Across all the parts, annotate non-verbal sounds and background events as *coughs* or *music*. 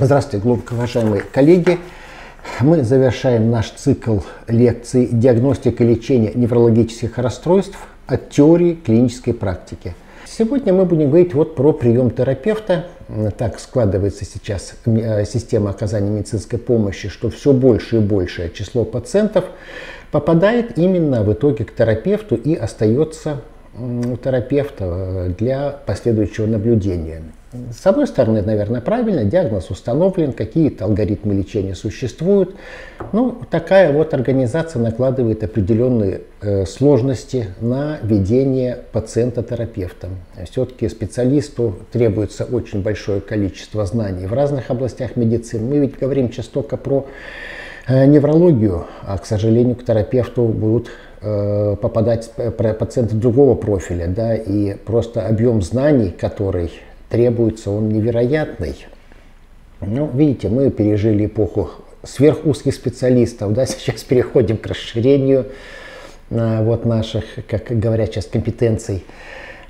Здравствуйте, глубоко уважаемые коллеги. Мы завершаем наш цикл лекций «Диагностика и лечение неврологических расстройств от теории клинической практике». Сегодня мы будем говорить вот про прием терапевта. Так складывается сейчас э, система оказания медицинской помощи, что все больше и большее число пациентов попадает именно в итоге к терапевту и остается у терапевта э, для последующего наблюдения. С одной стороны, наверное, правильно, диагноз установлен, какие-то алгоритмы лечения существуют. Ну, такая вот организация накладывает определенные э, сложности на ведение пациента терапевтом. Все-таки специалисту требуется очень большое количество знаний в разных областях медицины. Мы ведь говорим только про э, неврологию, а, к сожалению, к терапевту будут э, попадать пациенты другого профиля, да, и просто объем знаний, который требуется он невероятный. Ну, видите, мы пережили эпоху сверхузких специалистов, да, *laughs* сейчас переходим к расширению а, вот наших, как говорят сейчас, компетенций.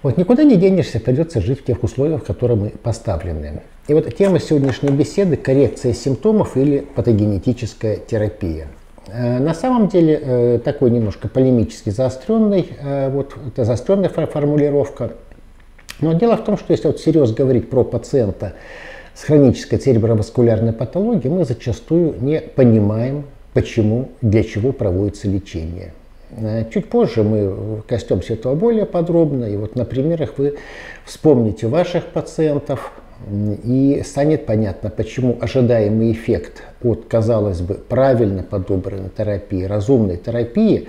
Вот никуда не денешься, придется жить в тех условиях, в которых мы поставлены. И вот тема сегодняшней беседы – коррекция симптомов или патогенетическая терапия. А, на самом деле э, такой немножко полемически заостренный, э, вот это заостренная формулировка – но дело в том, что если вот серьезно говорить про пациента с хронической цереброваскулярной патологией, мы зачастую не понимаем, почему, для чего проводится лечение. Э, чуть позже мы коснемся этого более подробно. И вот на примерах вы вспомните ваших пациентов, и станет понятно, почему ожидаемый эффект от, казалось бы, правильно подобранной терапии, разумной терапии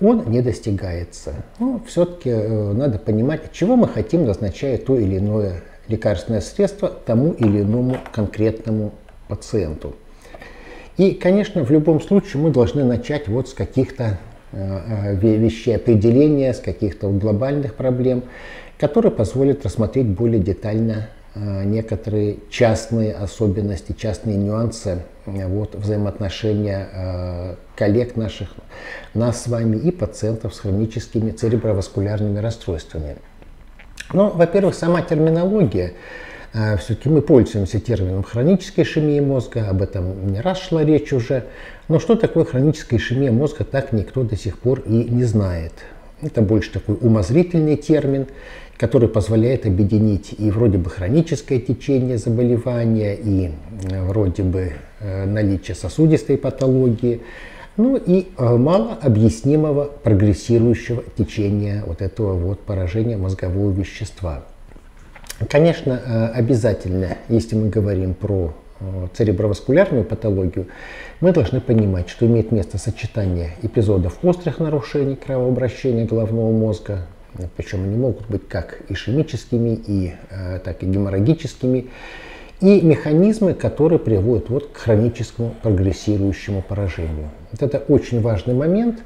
он не достигается. Ну, все-таки э, надо понимать, чего мы хотим, назначая то или иное лекарственное средство тому или иному конкретному пациенту. И, конечно, в любом случае мы должны начать вот с каких-то э, э, вещей определения, с каких-то глобальных проблем, которые позволят рассмотреть более детально некоторые частные особенности, частные нюансы э, вот, взаимоотношения э, коллег наших, нас с вами и пациентов с хроническими цереброваскулярными расстройствами. Ну, во-первых, сама терминология. Все-таки мы пользуемся термином хронической ишемии мозга, об этом не раз шла речь уже. Но что такое хроническая ишемия мозга, так никто до сих пор и не знает. Это больше такой умозрительный термин который позволяет объединить и вроде бы хроническое течение заболевания, и э, вроде бы э, наличие сосудистой патологии, ну и э, мало объяснимого прогрессирующего течения вот этого вот поражения мозгового вещества. Конечно, обязательно, если мы говорим про цереброваскулярную патологию, мы должны понимать, что имеет место сочетание эпизодов острых нарушений кровообращения головного мозга, причем они могут быть как ишемическими, и, э, так и геморрагическими, и механизмы, которые приводят вот к хроническому прогрессирующему поражению. Вот это очень важный момент.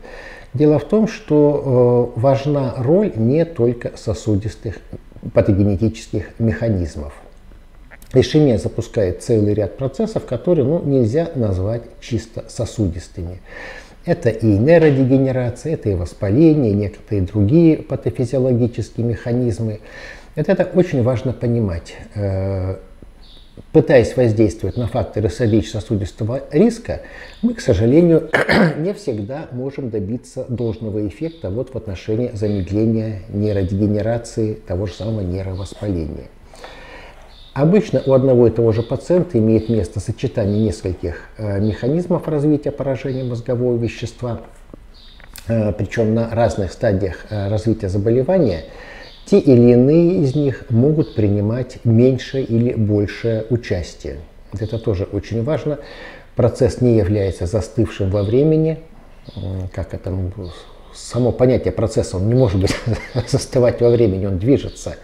Дело в том, что э, важна роль не только сосудистых патогенетических механизмов. Ишемия запускает целый ряд процессов, которые ну, нельзя назвать чисто сосудистыми. Это и нейродегенерация, это и воспаление, и некоторые другие патофизиологические механизмы. Это, это очень важно понимать. Э, пытаясь воздействовать на факторы сердечно-сосудистого риска, мы, к сожалению, *clears throat* не всегда можем добиться должного эффекта вот в отношении замедления нейродегенерации, того же самого нейровоспаления. Обычно у одного и того же пациента имеет место сочетание нескольких э, механизмов развития поражения мозгового вещества, э, причем на разных стадиях э, развития заболевания. Те или иные из них могут принимать меньшее или большее участие. Это тоже очень важно. Процесс не является застывшим во времени, как это ну, само понятие процесса, он не может быть *laughs* застывать во времени, он движется.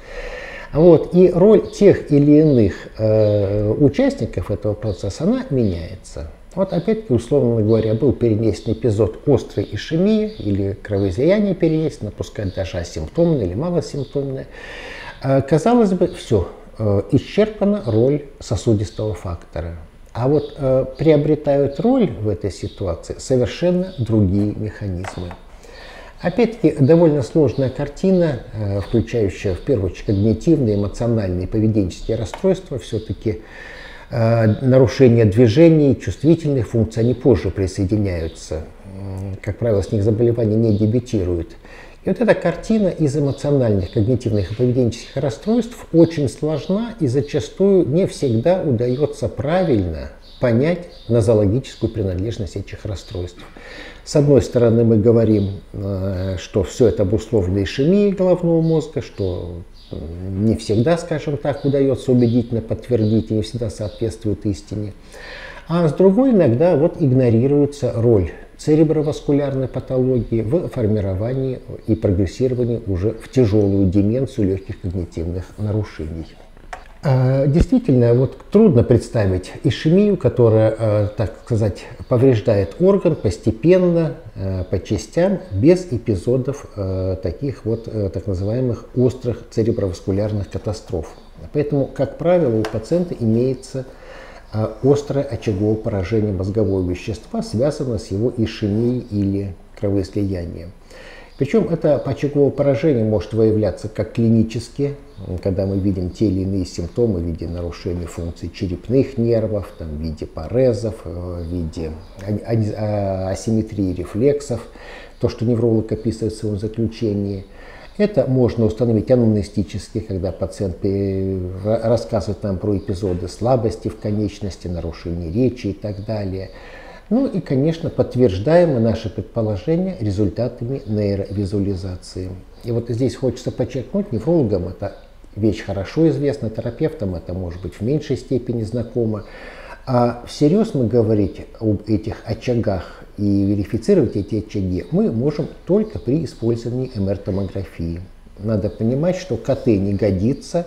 Вот, и роль тех или иных э, участников этого процесса, она меняется. Вот опять-таки, условно говоря, был перенесен эпизод острой ишемии или кровоизлияние перенесено, пускай даже асимптомное или малосимптомное. Э, казалось бы, все, э, исчерпана роль сосудистого фактора. А вот э, приобретают роль в этой ситуации совершенно другие механизмы. Опять-таки, довольно сложная картина, э, включающая в первую очередь когнитивные, эмоциональные, поведенческие расстройства. Все-таки нарушения движений, чувствительных функций, они позже присоединяются. Как правило, с них заболевания не дебютируют. И вот эта картина из эмоциональных, когнитивных и поведенческих расстройств очень сложна и зачастую не всегда удается правильно понять нозологическую принадлежность этих расстройств. С одной стороны, мы говорим, э, что все это обусловлено ишемией головного мозга, что не всегда, скажем так, удается убедительно подтвердить и не всегда соответствует истине. А с другой иногда вот игнорируется роль цереброваскулярной патологии в формировании и прогрессировании уже в тяжелую деменцию легких когнитивных нарушений. А, действительно, вот трудно представить ишемию, которая, а, так сказать, повреждает орган постепенно, а, по частям, без эпизодов таких вот так называемых острых цереброваскулярных катастроф. Поэтому, как правило, у пациента имеется острое очаговое поражение мозгового вещества, связанное с его ишемией или кровоизлиянием. Причем это почковое поражение может выявляться как клинически, когда мы видим те или иные симптомы в виде нарушения функций черепных нервов, там, в виде парезов, э, в виде а, асимметрии рефлексов, то, что невролог описывает в своем заключении. Это можно установить анамнестически, когда пациент рассказывает нам про эпизоды слабости в конечности, нарушения речи и так далее. Ну и, конечно, подтверждаем мы наши предположения результатами нейровизуализации. И вот здесь хочется подчеркнуть, неврологам это вещь хорошо известна, терапевтам это может быть в меньшей степени знакомо. А всерьез мы говорить об этих очагах и верифицировать эти очаги мы можем только при использовании МР-томографии. Надо понимать, что КТ не годится,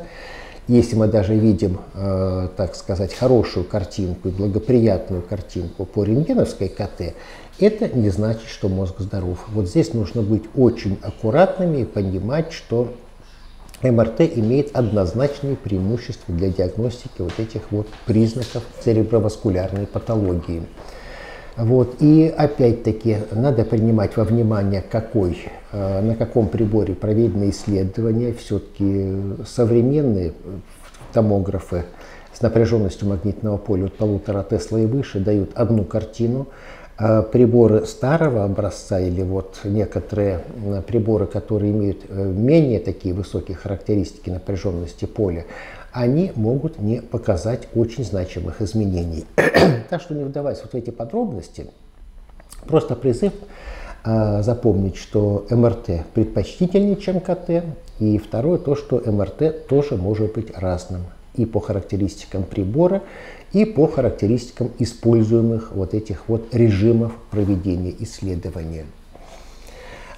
если мы даже видим, э, так сказать, хорошую картинку и благоприятную картинку по рентгеновской КТ, это не значит, что мозг здоров. Вот здесь нужно быть очень аккуратными и понимать, что МРТ имеет однозначные преимущества для диагностики вот этих вот признаков цереброваскулярной патологии. Вот. И опять-таки надо принимать во внимание, какой, э, на каком приборе проведены исследования. Все-таки современные томографы с напряженностью магнитного поля от полутора Тесла и выше дают одну картину. А приборы старого образца или вот некоторые э, приборы, которые имеют э, менее такие высокие характеристики напряженности поля, они могут не показать очень значимых изменений. *clears throat* так что не вдаваясь вот в эти подробности, просто призыв э, запомнить, что МРТ предпочтительнее, чем КТ, и второе, то, что МРТ тоже может быть разным и по характеристикам прибора, и по характеристикам используемых вот этих вот режимов проведения исследования.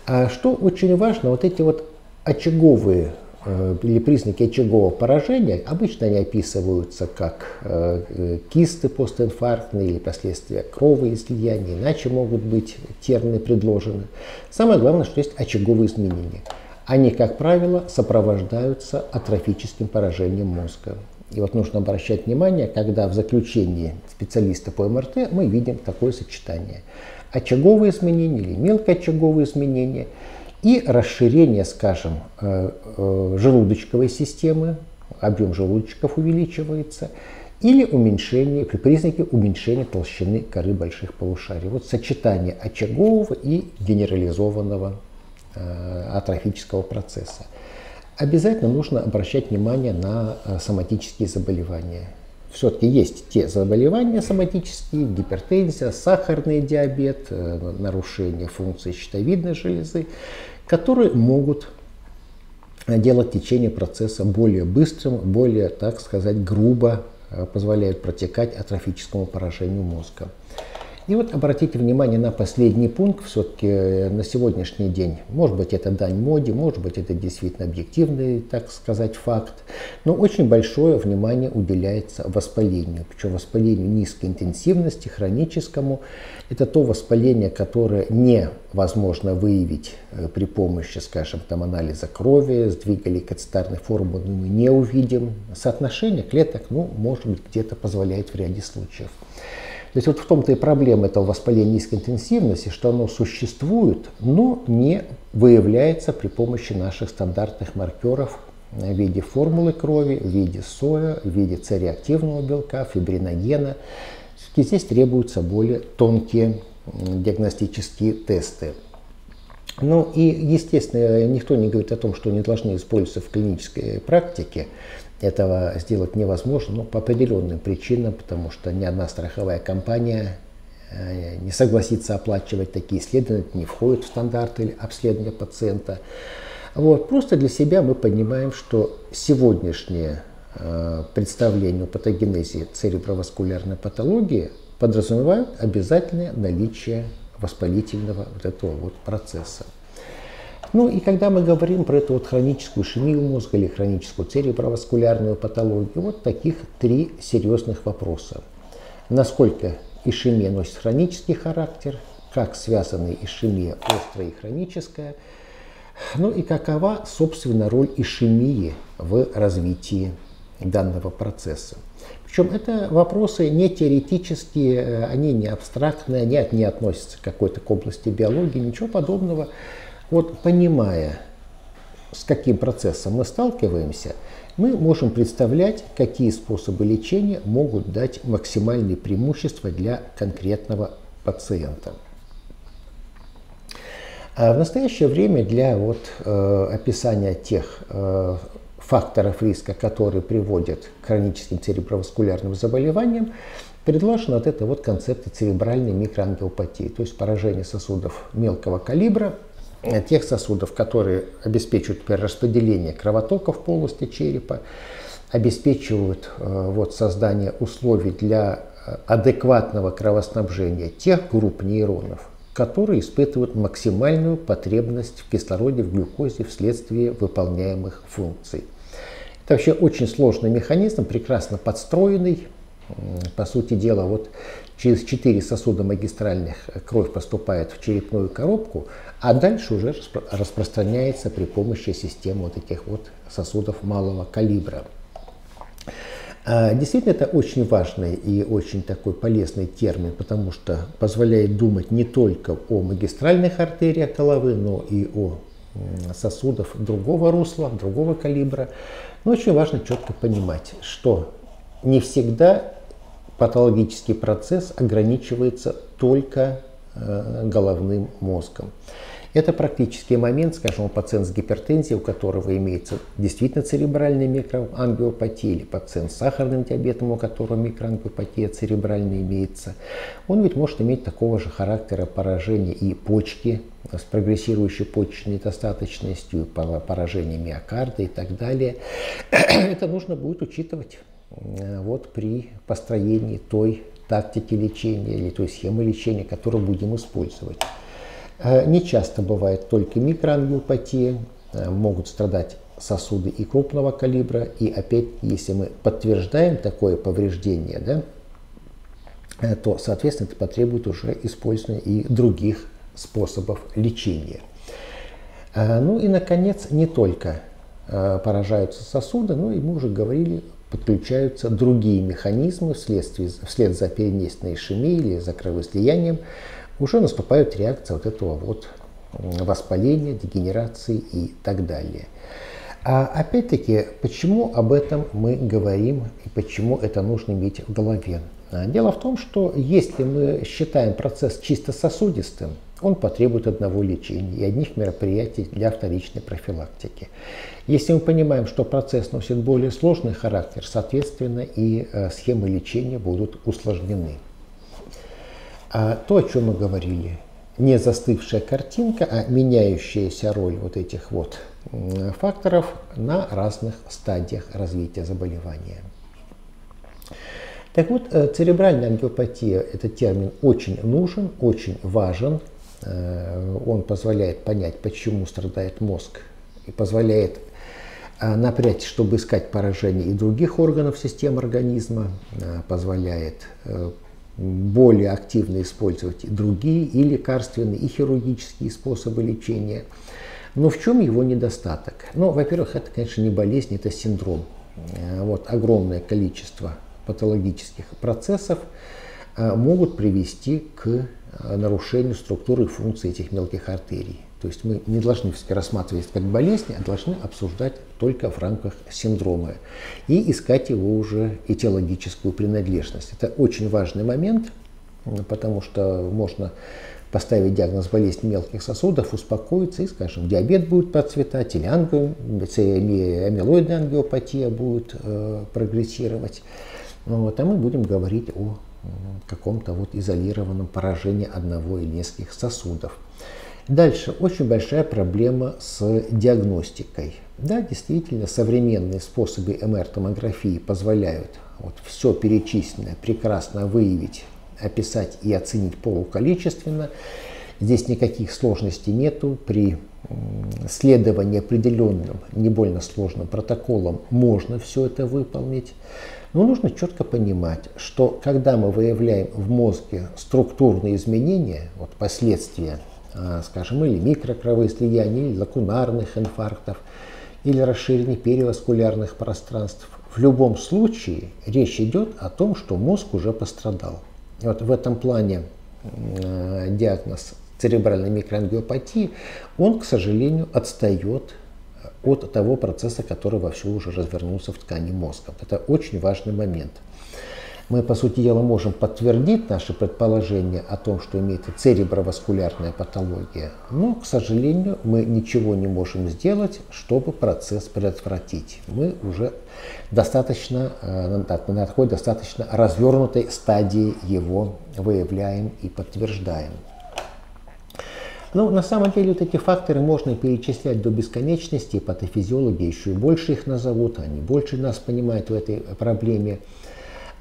А что очень важно, вот эти вот очаговые или признаки очагового поражения, обычно они описываются как э, э, кисты постинфарктные или последствия кровоизлияния, иначе могут быть термины предложены. Самое главное, что есть очаговые изменения. Они, как правило, сопровождаются атрофическим поражением мозга. И вот нужно обращать внимание, когда в заключении специалиста по МРТ мы видим такое сочетание. Очаговые изменения или мелкоочаговые изменения – и расширение, скажем, э, э, желудочковой системы, объем желудочков увеличивается, или уменьшение, при признаке уменьшения толщины коры больших полушарий. Вот сочетание очагового и генерализованного э, атрофического процесса. Обязательно нужно обращать внимание на соматические заболевания все-таки есть те заболевания соматические, гипертензия, сахарный диабет, нарушение функции щитовидной железы, которые могут делать течение процесса более быстрым, более, так сказать, грубо, э, позволяют протекать атрофическому поражению мозга. И вот обратите внимание на последний пункт, все-таки э, на сегодняшний день. Может быть это дань моде, может быть это действительно объективный, так сказать, факт. Но очень большое внимание уделяется воспалению. Причем воспалению низкой интенсивности, хроническому. Это то воспаление, которое невозможно выявить э, при помощи, скажем, там, анализа крови, сдвига лейкоцитарной формулы мы не увидим. Соотношение клеток, ну, может быть, где-то позволяет в ряде случаев. То есть вот в том-то и проблема этого воспаления низкой интенсивности, что оно существует, но не выявляется при помощи наших стандартных маркеров в виде формулы крови, в виде соя, в виде С-реактивного белка, фибриногена. Здесь требуются более тонкие диагностические тесты. Ну и, естественно, никто не говорит о том, что они должны использоваться в клинической практике. Этого сделать невозможно, но по определенным причинам, потому что ни одна страховая компания э, не согласится оплачивать такие исследования, не входит в стандарты обследования пациента. Вот. Просто для себя мы понимаем, что сегодняшнее э, представление о патогенезе цереброваскулярной патологии подразумевают обязательное наличие воспалительного вот этого вот процесса. Ну и когда мы говорим про эту вот хроническую ишемию мозга или хроническую цереброваскулярную патологию, вот таких три серьезных вопроса. Насколько ишемия носит хронический характер, как связаны ишемия острая и хроническая, ну и какова, собственно, роль ишемии в развитии данного процесса. Причем это вопросы не теоретические, э, они не абстрактные, они не относятся к какой-то области биологии, ничего подобного. Вот понимая, с каким процессом мы сталкиваемся, мы можем представлять, какие способы лечения могут дать максимальные преимущества для конкретного пациента. А в настоящее время для вот, э, описания тех э, факторов риска, которые приводят к хроническим цереброваскулярным заболеваниям, предложена вот эта вот концепция церебральной микроангиопатии, то есть поражение сосудов мелкого калибра, тех сосудов, которые обеспечивают распределение кровотока в полости черепа, обеспечивают э, вот, создание условий для э, адекватного кровоснабжения тех групп нейронов, которые испытывают максимальную потребность в кислороде, в глюкозе вследствие выполняемых функций. Это вообще очень сложный механизм, прекрасно подстроенный. По сути дела, вот через четыре сосуда магистральных кровь поступает в черепную коробку, а дальше уже распространяется при помощи системы вот этих вот сосудов малого калибра. А, действительно, это очень важный и очень такой полезный термин, потому что позволяет думать не только о магистральных артериях головы, но и о сосудов другого русла, другого калибра. Но очень важно четко понимать, что не всегда патологический процесс ограничивается только э, головным мозгом. Это практический момент, скажем, у пациента с гипертензией, у которого имеется действительно церебральная микроангиопатия, или пациент с сахарным диабетом, у которого микроангиопатия церебральная имеется, он ведь может иметь такого же характера поражения и почки с прогрессирующей почечной недостаточностью, поражение миокарда и так далее. *clears throat* Это нужно будет учитывать э, вот при построении той тактики лечения или той схемы лечения, которую будем использовать. Э, не часто бывает только микроангиопатия, э, могут страдать сосуды и крупного калибра. И опять, если мы подтверждаем такое повреждение, да, э, то, соответственно, это потребует уже использования и других способов лечения. Ну и, наконец, не только поражаются сосуды, но и мы уже говорили, подключаются другие механизмы вследствие, вслед за перенесенной ишемией или за кровоизлиянием, уже наступает реакция вот этого вот воспаления, дегенерации и так далее. А опять-таки, почему об этом мы говорим и почему это нужно иметь в голове? А, дело в том, что если мы считаем процесс чисто сосудистым, он потребует одного лечения и одних мероприятий для вторичной профилактики. Если мы понимаем, что процесс носит более сложный характер, соответственно и э, схемы лечения будут усложнены. А то, о чем мы говорили, не застывшая картинка, а меняющаяся роль вот этих вот факторов на разных стадиях развития заболевания. Так вот, э, церебральная ангиопатия – этот термин очень нужен, очень важен. Э, он позволяет понять, почему страдает мозг, и позволяет э, напрячь, чтобы искать поражение и других органов системы организма, позволяет более активно использовать и другие и лекарственные, и хирургические способы лечения. Но в чем его недостаток? Ну, во-первых, это, конечно, не болезнь, это синдром. Э, вот, огромное количество патологических процессов э, могут привести к э, нарушению структуры и функции этих мелких артерий. То есть мы не должны рассматривать как болезнь, а должны обсуждать только в рамках синдрома и искать его уже этиологическую принадлежность. Это очень важный момент, потому что можно поставить диагноз болезнь мелких сосудов, успокоиться и, скажем, диабет будет процветать, или анго, амилоидная ангиопатия будет э, прогрессировать. Ну вот, а мы будем говорить о каком-то вот изолированном поражении одного или нескольких сосудов. Дальше очень большая проблема с диагностикой. Да, действительно, современные способы МР-томографии позволяют вот все перечисленное прекрасно выявить, описать и оценить полуколичественно. Здесь никаких сложностей нету. При следовании определенным, не больно сложным протоколом можно все это выполнить. Но нужно четко понимать, что когда мы выявляем в мозге структурные изменения, вот последствия скажем, или микрокровоизлияний, или лакунарных инфарктов, или расширение переваскулярных пространств. В любом случае речь идет о том, что мозг уже пострадал. Вот в этом плане э, диагноз церебральной микроангиопатии, он, к сожалению, отстает от того процесса, который вовсю уже развернулся в ткани мозга. Это очень важный момент мы, по сути дела, можем подтвердить наши предположения о том, что имеет цереброваскулярная патология, но, к сожалению, мы ничего не можем сделать, чтобы процесс предотвратить. Мы уже достаточно, э, на такой достаточно развернутой стадии его выявляем и подтверждаем. Но на самом деле вот эти факторы можно перечислять до бесконечности, патофизиологи еще и больше их назовут, они больше нас понимают в этой проблеме.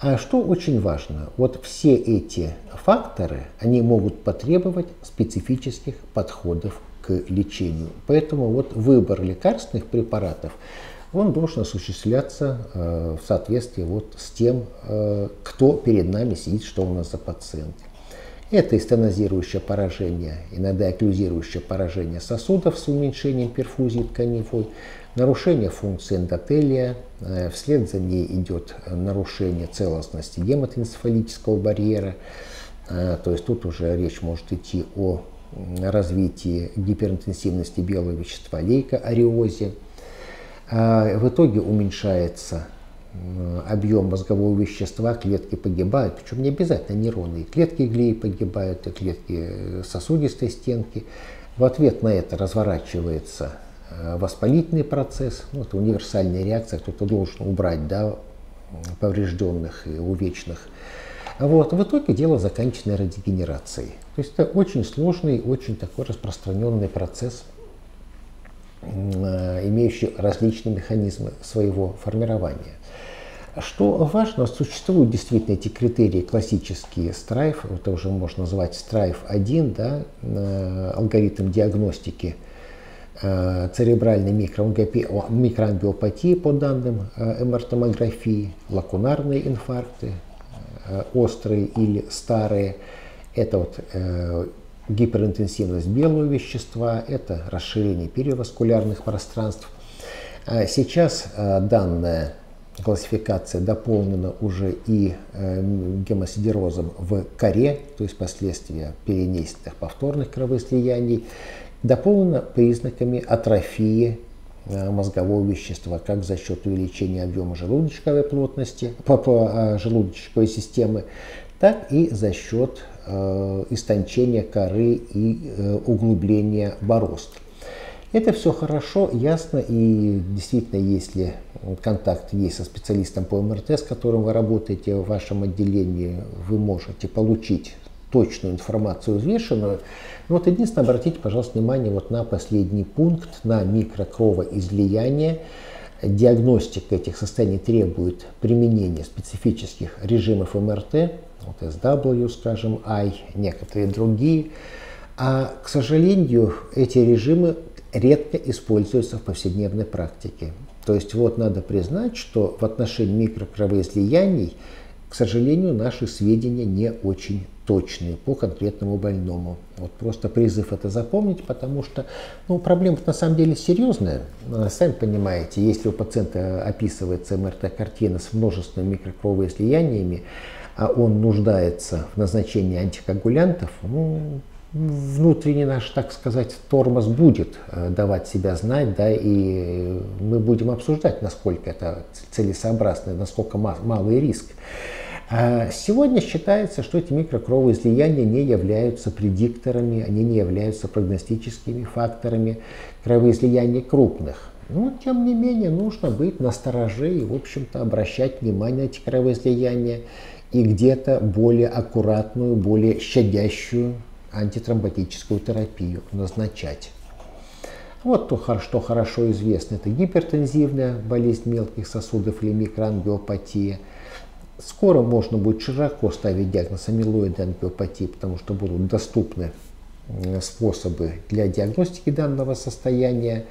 А что очень важно, вот все эти факторы, они могут потребовать специфических подходов к лечению. Поэтому вот выбор лекарственных препаратов, он должен осуществляться э, в соответствии вот с тем, э, кто перед нами сидит, что у нас за пациент. Это и стенозирующее поражение, иногда окклюзирующее поражение сосудов с уменьшением перфузии тканевой, нарушение функции эндотелия, э, вслед за ней идет нарушение целостности гематоэнцефалического барьера, э, то есть тут уже речь может идти о развитии гиперинтенсивности белого вещества лейкоариозе. А в итоге уменьшается объем мозгового вещества, клетки погибают, причем не обязательно нейроны, клетки глии погибают, и клетки сосудистой стенки. В ответ на это разворачивается э, воспалительный процесс, ну, это универсальная реакция, кто-то должен убрать да, поврежденных и увечных. Вот. В итоге дело заканчивается радигенерацией. То есть это очень сложный, очень такой распространенный процесс, э, имеющий различные механизмы своего формирования. Что важно, существуют действительно эти критерии классические Strife, это уже можно назвать Strife 1, да, э, алгоритм диагностики э, церебральной микроангиопатии по данным э, МР-томографии, лакунарные инфаркты, острые или старые, это вот гиперинтенсивность белого вещества, это расширение переваскулярных пространств. Сейчас данная классификация дополнена уже и э, гемосидерозом в коре, то есть последствия перенесенных повторных кровоизлияний, дополнена признаками атрофии э, мозгового вещества, как за счет увеличения объема желудочковой плотности, э, желудочковой системы, так и за счет э, истончения коры и углубления борозд. Это все хорошо, ясно, и действительно, если контакт есть со специалистом по МРТ, с которым вы работаете в вашем отделении, вы можете получить точную информацию взвешенную. Но вот единственное, обратите, пожалуйста, внимание вот на последний пункт, на микрокровоизлияние. Диагностика этих состояний требует применения специфических режимов МРТ, вот SW, скажем, I, некоторые другие. А, к сожалению, эти режимы редко используются в повседневной практике. То есть вот надо признать, что в отношении микрокровоизлияний, к сожалению, наши сведения не очень точные по конкретному больному. Вот просто призыв это запомнить, потому что ну, проблема на самом деле серьезная. Сами понимаете, если у пациента описывается МРТ-картина с множественными микрокровоизлияниями, а он нуждается в назначении антикоагулянтов, ну, внутренний наш, так сказать, тормоз будет э, давать себя знать, да, и мы будем обсуждать, насколько это целесообразно, насколько малый риск. А сегодня считается, что эти микрокровоизлияния не являются предикторами, они не являются прогностическими факторами кровоизлияний крупных. Но, тем не менее, нужно быть настороже и, в общем-то, обращать внимание на эти кровоизлияния и где-то более аккуратную, более щадящую антитромботическую терапию назначать. Вот то, что хорошо известно, это гипертензивная болезнь мелких сосудов или микроангиопатия. Скоро можно будет широко ставить диагноз амилоидной ангиопатии, потому что будут доступны способы для диагностики данного состояния,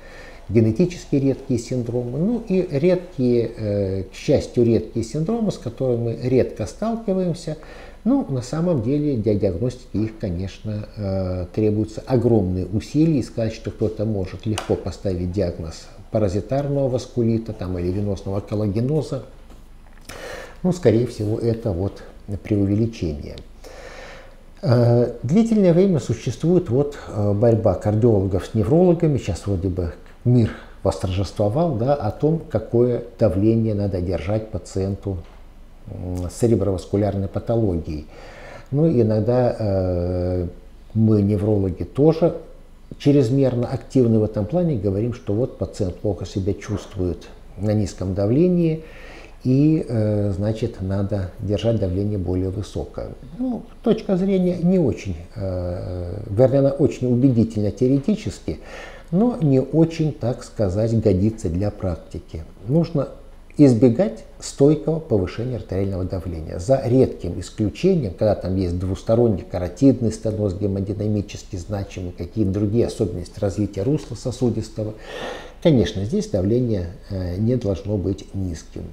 генетически редкие синдромы, ну и редкие, э, к счастью, редкие синдромы, с которыми мы редко сталкиваемся, ну, на самом деле для диагностики их, конечно, э, требуются огромные усилия. И сказать, что кто-то может легко поставить диагноз паразитарного васкулита там, или веносного коллагеноза, ну, скорее всего, это вот преувеличение. Э, длительное время существует вот э, борьба кардиологов с неврологами. Сейчас вроде бы мир восторжествовал да, о том, какое давление надо держать пациенту с цереброваскулярной патологией. Ну, иногда э, мы, неврологи, тоже чрезмерно активны в этом плане, говорим, что вот пациент плохо себя чувствует на низком давлении, и, э, значит, надо держать давление более высокое. Ну, точка зрения не очень, э, вернее, она очень убедительна теоретически, но не очень, так сказать, годится для практики. Нужно избегать стойкого повышения артериального давления. За редким исключением, когда там есть двусторонний каротидный стеноз, гемодинамически значимый, какие-то другие особенности развития русла сосудистого, конечно, здесь давление э, не должно быть низким.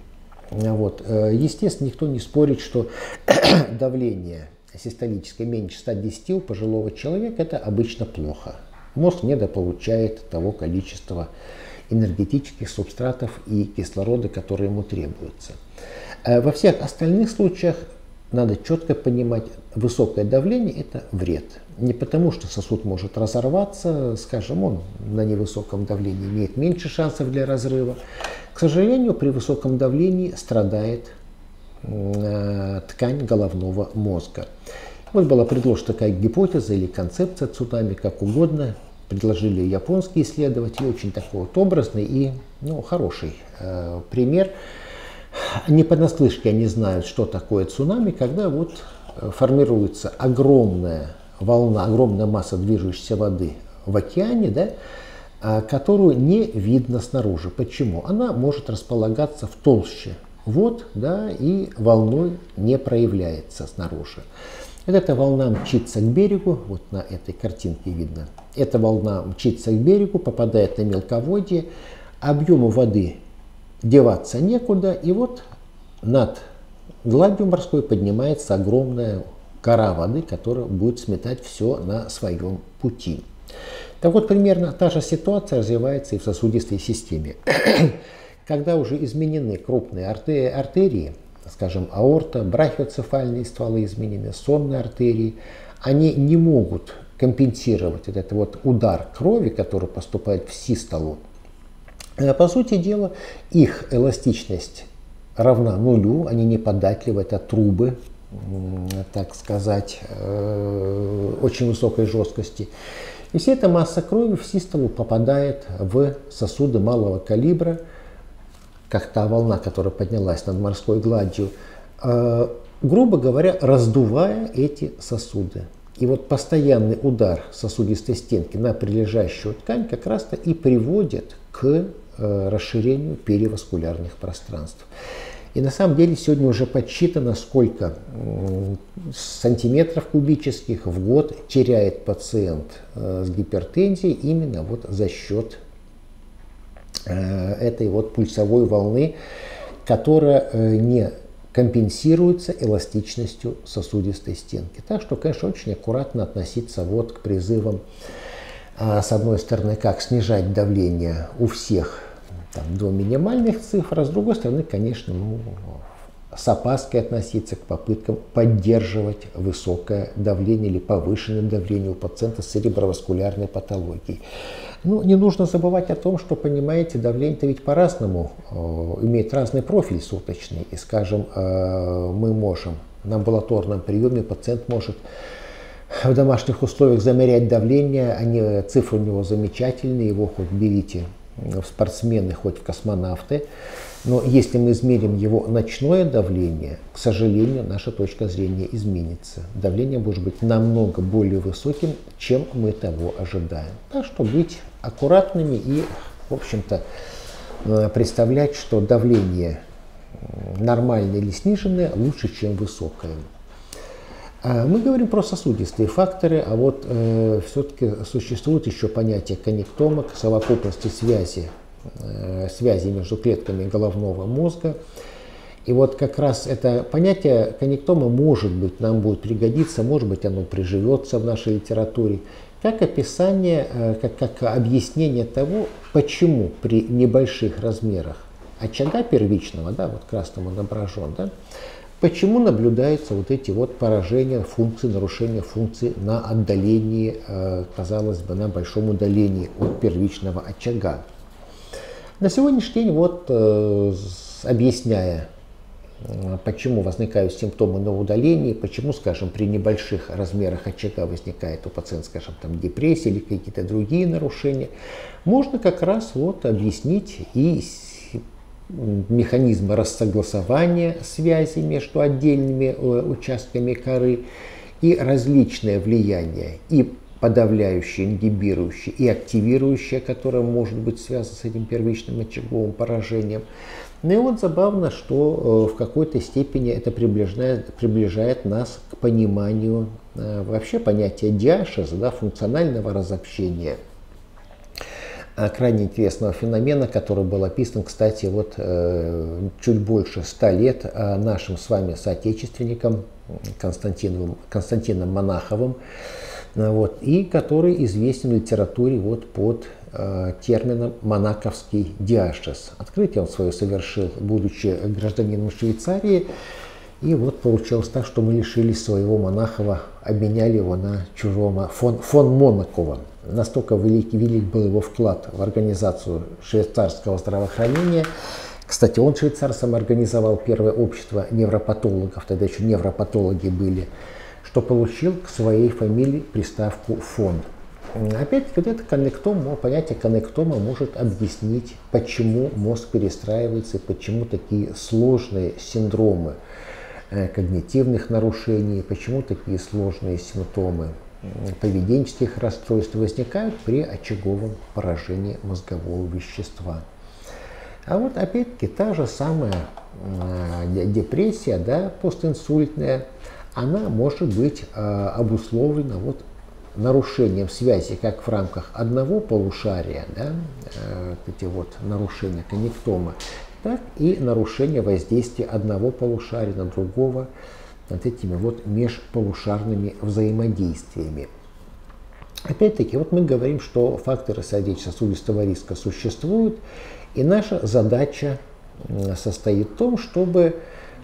Вот. Э, естественно, никто не спорит, что *clears throat* давление систолическое меньше 110 у пожилого человека это обычно плохо. Мозг недополучает того количества энергетических субстратов и кислорода, которые ему требуются. Э, во всех остальных случаях надо четко понимать, высокое давление – это вред. Не потому, что сосуд может разорваться, скажем, он на невысоком давлении имеет меньше шансов для разрыва. К сожалению, при высоком давлении страдает э, ткань головного мозга. Вот была предложена такая гипотеза или концепция цунами, как угодно предложили японские исследователи, очень такой вот образный и ну, хороший э, пример. Не понаслышке они знают, что такое цунами, когда вот э, формируется огромная волна, огромная масса движущейся воды в океане, да, которую не видно снаружи. Почему? Она может располагаться в толще вод, да, и волной не проявляется снаружи. эта волна мчится к берегу, вот на этой картинке видно, эта волна мчится к берегу, попадает на мелководье, объему воды деваться некуда, и вот над гладью морской поднимается огромная гора воды, которая будет сметать все на своем пути. Так вот, примерно та же ситуация развивается и в сосудистой системе. *clears throat* Когда уже изменены крупные артерии, скажем, аорта, брахиоцефальные стволы изменены, сонные артерии, они не могут компенсировать этот вот удар крови, который поступает в систолу, э, по сути дела, их эластичность равна нулю, они не податливы, это трубы, так сказать, э, очень высокой жесткости. И вся эта масса крови в систолу попадает в сосуды малого калибра, как та волна, которая поднялась над морской гладью, э, грубо говоря, раздувая эти сосуды. И вот постоянный удар сосудистой стенки на прилежащую ткань как раз-то и приводит к э, расширению переваскулярных пространств. И на самом деле сегодня уже подсчитано, сколько сантиметров кубических в год теряет пациент э, с гипертензией именно вот за счет э, этой вот пульсовой волны, которая не компенсируется эластичностью сосудистой стенки. Так что, конечно, очень аккуратно относиться вот к призывам, а, с одной стороны, как снижать давление у всех там, до минимальных цифр, а с другой стороны, конечно, ну, с опаской относиться к попыткам поддерживать высокое давление или повышенное давление у пациента с цереброваскулярной патологией. Ну, не нужно забывать о том, что, понимаете, давление-то ведь по-разному э, имеет разный профиль суточный. И, скажем, э, мы можем на амбулаторном приеме пациент может в домашних условиях замерять давление, они, цифры у него замечательные, его хоть берите в спортсмены, хоть в космонавты. Но если мы измерим его ночное давление, к сожалению, наша точка зрения изменится. Давление может быть намного более высоким, чем мы того ожидаем. Так что быть аккуратными и, в общем-то, э, представлять, что давление нормальное или сниженное лучше, чем высокое. А мы говорим про сосудистые факторы, а вот э, все-таки существует еще понятие коннектома, совокупности связи, э, связи между клетками головного мозга. И вот как раз это понятие коннектома может быть нам будет пригодиться, может быть оно приживется в нашей литературе, как описание, э, как, как объяснение того, почему при небольших размерах очага первичного, да, вот красным он ображен, да, Почему наблюдаются вот эти вот поражения функций, нарушения функций на отдалении, э, казалось бы, на большом удалении от первичного очага? На сегодняшний день, вот э, объясняя, почему возникают симптомы на удалении, почему, скажем, при небольших размерах очага возникает у пациента, скажем, там депрессия или какие-то другие нарушения, можно как раз вот объяснить и механизмы рассогласования связи между отдельными э, участками коры и различное влияние и подавляющее, ингибирующее и активирующее, которое может быть связано с этим первичным очаговым поражением. Ну и вот забавно, что э, в какой-то степени это приближает, приближает нас к пониманию э, вообще понятия диашеза, да, функционального разобщения – крайне интересного феномена, который был описан, кстати, вот э, чуть больше ста лет э, нашим с вами соотечественником Константином, Константином Монаховым, вот, и который известен в литературе вот под термином «монаковский диашез». Открытие он свое совершил, будучи гражданином Швейцарии, и вот получилось так, что мы лишились своего Монахова, обменяли его на чужого фон, фон Монакова. Настолько велик, велик был его вклад в организацию швейцарского здравоохранения. Кстати, он швейцар сам организовал первое общество невропатологов, тогда еще невропатологи были, что получил к своей фамилии приставку фон. Опять-таки, вот это коннектома, понятие коннектома может объяснить, почему мозг перестраивается и почему такие сложные синдромы – Э, когнитивных нарушений, почему такие сложные симптомы поведенческих расстройств возникают при очаговом поражении мозгового вещества. А вот опять-таки та же самая э, депрессия, да, постинсультная, она может быть э, обусловлена вот нарушением связи как в рамках одного полушария, да, эти вот нарушения коннектома, так и нарушение воздействия одного полушария на другого над этими вот межполушарными взаимодействиями. Опять-таки, вот мы говорим, что факторы сердечно-сосудистого риска существуют, и наша задача состоит в том, чтобы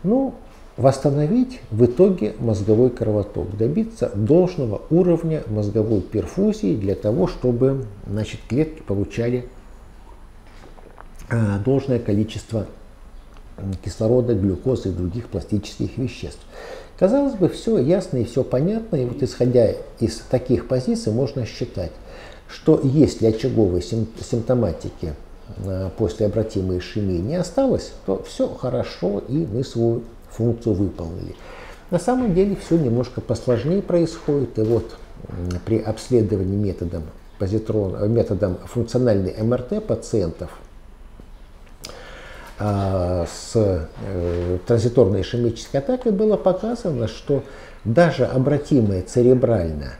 ну, восстановить в итоге мозговой кровоток, добиться должного уровня мозговой перфузии для того, чтобы значит, клетки получали Э, должное количество кислорода, глюкозы и других пластических веществ. Казалось бы, все ясно и все понятно, и вот исходя из таких позиций можно считать, что если очаговой симптоматики э, после обратимой ишемии не осталось, то все хорошо и мы свою функцию выполнили. На самом деле все немножко посложнее происходит, и вот при обследовании методом, позитрон, методом функциональной МРТ пациентов – с э, транзиторной ишемической атакой было показано, что даже обратимая церебральная,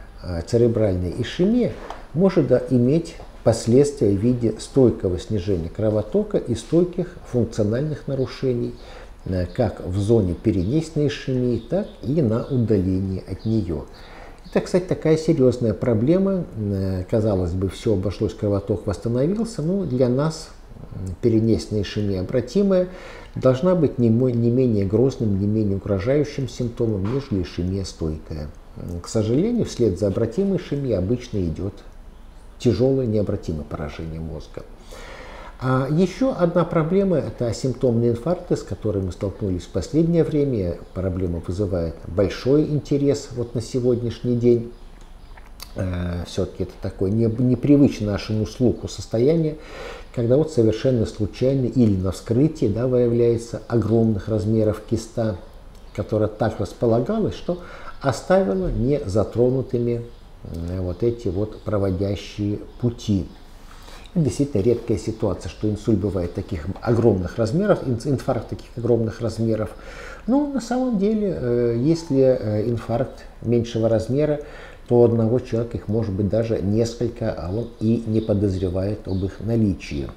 церебральная ишемия может иметь последствия в виде стойкого снижения кровотока и стойких функциональных нарушений э, как в зоне перенесенной ишемии, так и на удалении от нее. Это, кстати, такая серьезная проблема. Э, казалось бы, все обошлось, кровоток восстановился, но для нас перенесенная ишемия обратимая, должна быть не, не менее грозным, не менее угрожающим симптомом, нежели ишемия стойкая. К сожалению, вслед за обратимой ишемией обычно идет тяжелое необратимое поражение мозга. А еще одна проблема – это асимптомные инфаркты, с которыми мы столкнулись в последнее время. Проблема вызывает большой интерес вот на сегодняшний день. Э, Все-таки это такое непривычное нашему слуху состояние, когда вот совершенно случайно или на вскрытии да, выявляется огромных размеров киста, которая так располагалась, что оставила не затронутыми э, вот эти вот проводящие пути действительно редкая ситуация, что инсульт бывает таких огромных размеров, инфаркт таких огромных размеров. Но на самом деле, э, если э, инфаркт меньшего размера, то у одного человека их может быть даже несколько, а он и не подозревает об их наличии.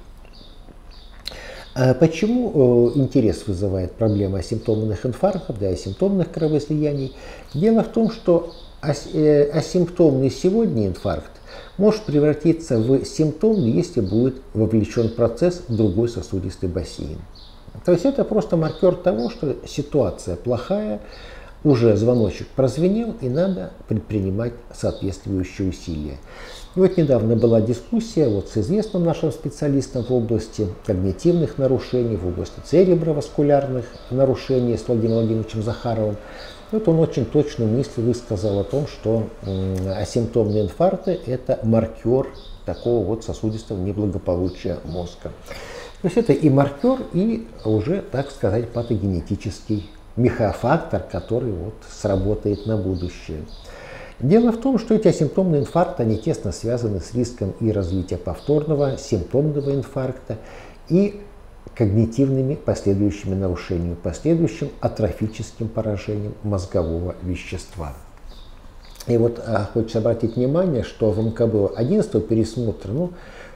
А почему э, интерес вызывает проблема асимптомных инфарктов, да, асимптомных кровоизлияний? Дело в том, что асимптомный сегодня инфаркт может превратиться в симптомный, если будет вовлечен процесс в другой сосудистый бассейн. То есть это просто маркер того, что ситуация плохая, уже звоночек прозвенел и надо предпринимать соответствующие усилия. И вот недавно была дискуссия вот с известным нашим специалистом в области когнитивных нарушений, в области цереброваскулярных нарушений с Владимиром Владимировичем Захаровым. Вот он очень точную мысль высказал о том, что асимптомные инфаркты – это маркер такого вот сосудистого неблагополучия мозга. То есть это и маркер, и уже, так сказать, патогенетический мехофактор, который вот сработает на будущее. Дело в том, что эти асимптомные инфаркты, они тесно связаны с риском и развития повторного симптомного инфаркта, и когнитивными последующими нарушениями, последующим атрофическим поражением мозгового вещества. И вот а, хочется обратить внимание, что в МКБ 11 пересмотра, ну,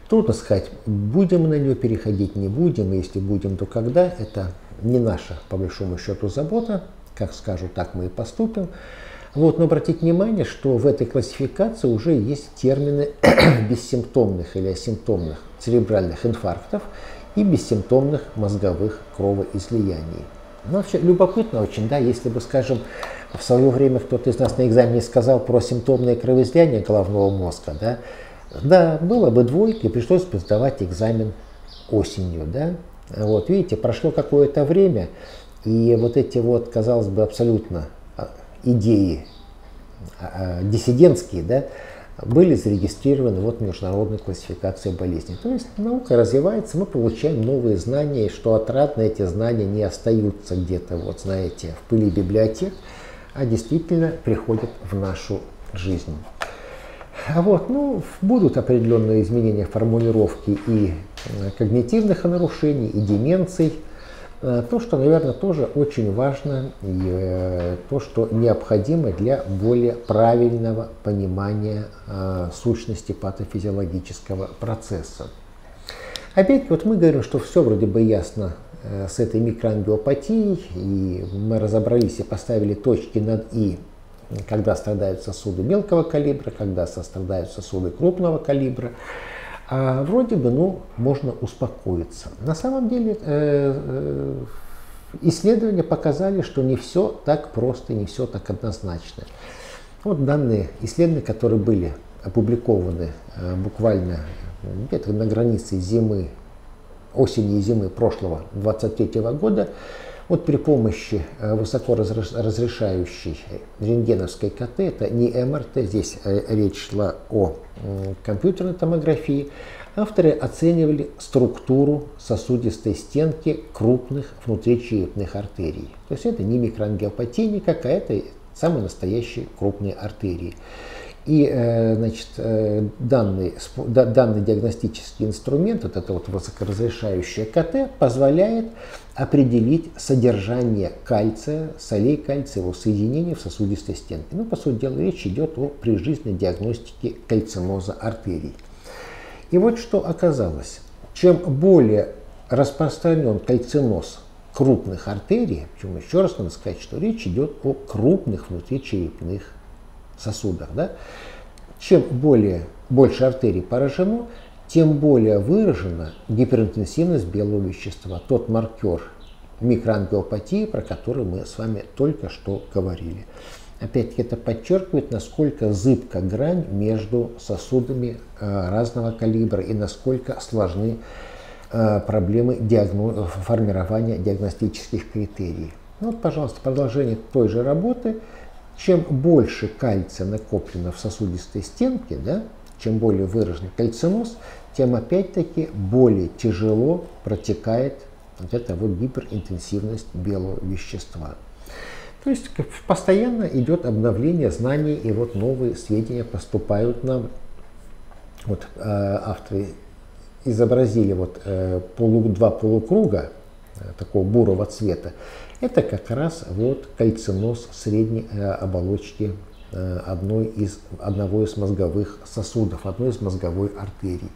трудно сказать, будем на него переходить, не будем, если будем, то когда, это не наша, по большому счету, забота, как скажу, так мы и поступим. Вот, но обратить внимание, что в этой классификации уже есть термины *clears throat* бессимптомных или асимптомных церебральных инфарктов, и бессимптомных мозговых кровоизлияний. Ну, вообще любопытно очень, да, если бы, скажем, в свое время кто-то из нас на экзамене сказал про симптомные кровоизлияния головного мозга, да, да, было бы двойка, и пришлось бы сдавать экзамен осенью, да. Вот, видите, прошло какое-то время, и вот эти вот, казалось бы, абсолютно а, идеи а, а, диссидентские, да, были зарегистрированы вот международной классификации болезней. То есть наука развивается, мы получаем новые знания, и что отрадно эти знания не остаются где-то, вот знаете, в пыли библиотек, а действительно приходят в нашу жизнь. А вот, ну, будут определенные изменения формулировки и э, когнитивных нарушений, и деменций – Э, то, что, наверное, тоже очень важно, и э, то, что необходимо для более правильного понимания сущности патофизиологического процесса. Опять вот мы говорим, что все вроде бы ясно с этой микроангиопатией, и мы разобрались и поставили точки над «и», когда страдают сосуды мелкого калибра, когда страдают сосуды крупного калибра а вроде бы, ну, можно успокоиться. На самом деле э, э, исследования показали, что не все так просто, не все так однозначно. Вот данные исследования, которые были опубликованы э, буквально где-то на границе зимы, осени и зимы прошлого 23 года, вот при помощи э, высокоразрешающей рентгеновской КТ, это не МРТ, здесь э, речь шла о компьютерной томографии, авторы оценивали структуру сосудистой стенки крупных внутричерепных артерий. То есть это не микроангиопатия никакая, это самые настоящие крупные артерии. И э, значит, данный, данный диагностический инструмент, вот это вот высокоразрешающее КТ, позволяет определить содержание кальция, солей кальция, его соединения в сосудистой стенке. Ну, по сути дела, речь идет о прижизненной диагностике кальциноза артерий. И вот что оказалось. Чем более распространен кальциноз крупных артерий, причем еще раз надо сказать, что речь идет о крупных внутричерепных сосудах. Да? Чем более, больше артерий поражено, тем более выражена гиперинтенсивность белого вещества, тот маркер микроангиопатии, про который мы с вами только что говорили. Опять-таки это подчеркивает, насколько зыбка грань между сосудами э, разного калибра и насколько сложны э, проблемы диагно... формирования диагностических критерий. Ну вот, пожалуйста, продолжение той же работы. Чем больше кальция накоплено в сосудистой стенке, да, чем более выражен кальциноз, тем опять-таки более тяжело протекает вот эта вот гиперинтенсивность белого вещества. То есть постоянно идет обновление знаний, и вот новые сведения поступают нам. Вот э, авторы изобразили вот э, полу, два полукруга э, такого бурого цвета. Это как раз вот кальциноз средней э, оболочки одной из, одного из мозговых сосудов, одной из мозговой артерии.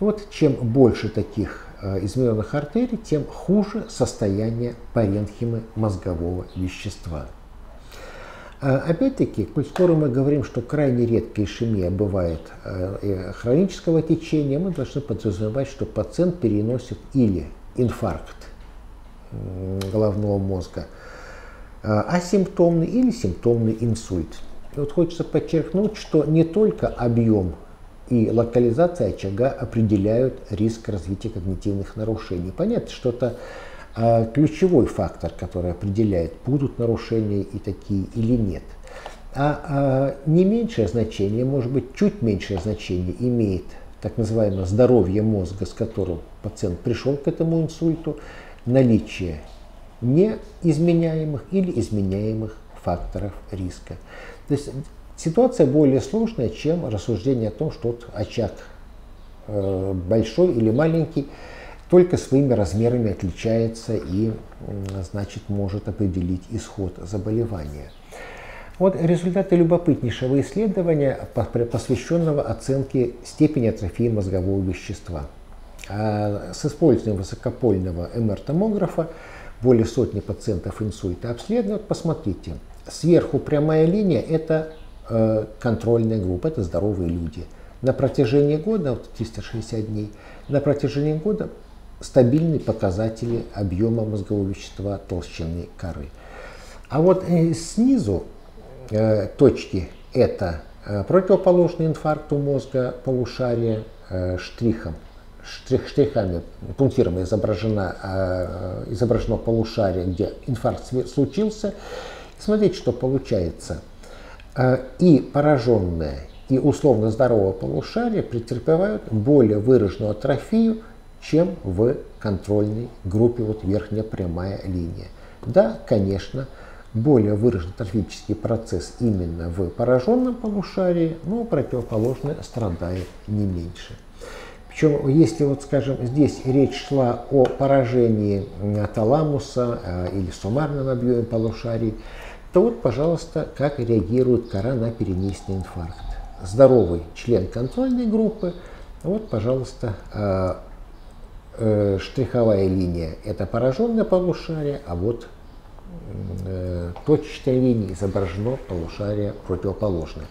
И вот чем больше таких э, измененных артерий, тем хуже состояние паренхимы мозгового вещества. Опять-таки, коль скоро мы говорим, что крайне редкая ишемия бывает хронического течения, мы должны подразумевать, что пациент переносит или инфаркт головного мозга, асимптомный или симптомный инсульт. И вот хочется подчеркнуть, что не только объем и локализация очага определяют риск развития когнитивных нарушений. Понятно, что это а, ключевой фактор, который определяет, будут нарушения и такие или нет. А, а не меньшее значение, может быть, чуть меньшее значение имеет так называемое здоровье мозга, с которым пациент пришел к этому инсульту, наличие неизменяемых или изменяемых факторов риска. То есть Ситуация более сложная, чем рассуждение о том, что вот очаг э, большой или маленький только своими размерами отличается и, значит, может определить исход заболевания. Вот результаты любопытнейшего исследования, посвященного оценке степени атрофии мозгового вещества. А с использованием высокопольного МР-томографа более сотни пациентов инсульта обследовать. Посмотрите, сверху прямая линия – это Э, контрольная группа, это здоровые люди. На протяжении года, вот 360 дней, на протяжении года стабильные показатели объема мозгового вещества, толщины коры. А вот э, снизу э, точки это э, противоположный инфаркту мозга полушария э, штрихом. Штрих, штрихами, пунктиром изображено, э, изображено полушарие, где инфаркт случился. Смотрите, что получается – а, и пораженное, и условно здоровое полушарие претерпевают более выраженную атрофию, чем в контрольной группе, вот верхняя прямая линия. Да, конечно, более выражен атрофический процесс именно в пораженном полушарии, но противоположное страдает не меньше. Причем, если вот, скажем, здесь речь шла о поражении таламуса э, или суммарном объеме полушарий, то вот, пожалуйста, как реагирует кора на перенесенный инфаркт. Здоровый член контрольной группы, вот, пожалуйста, э, э, штриховая линия – это пораженное полушарие, а вот э, точечной линией изображено полушарие противоположное.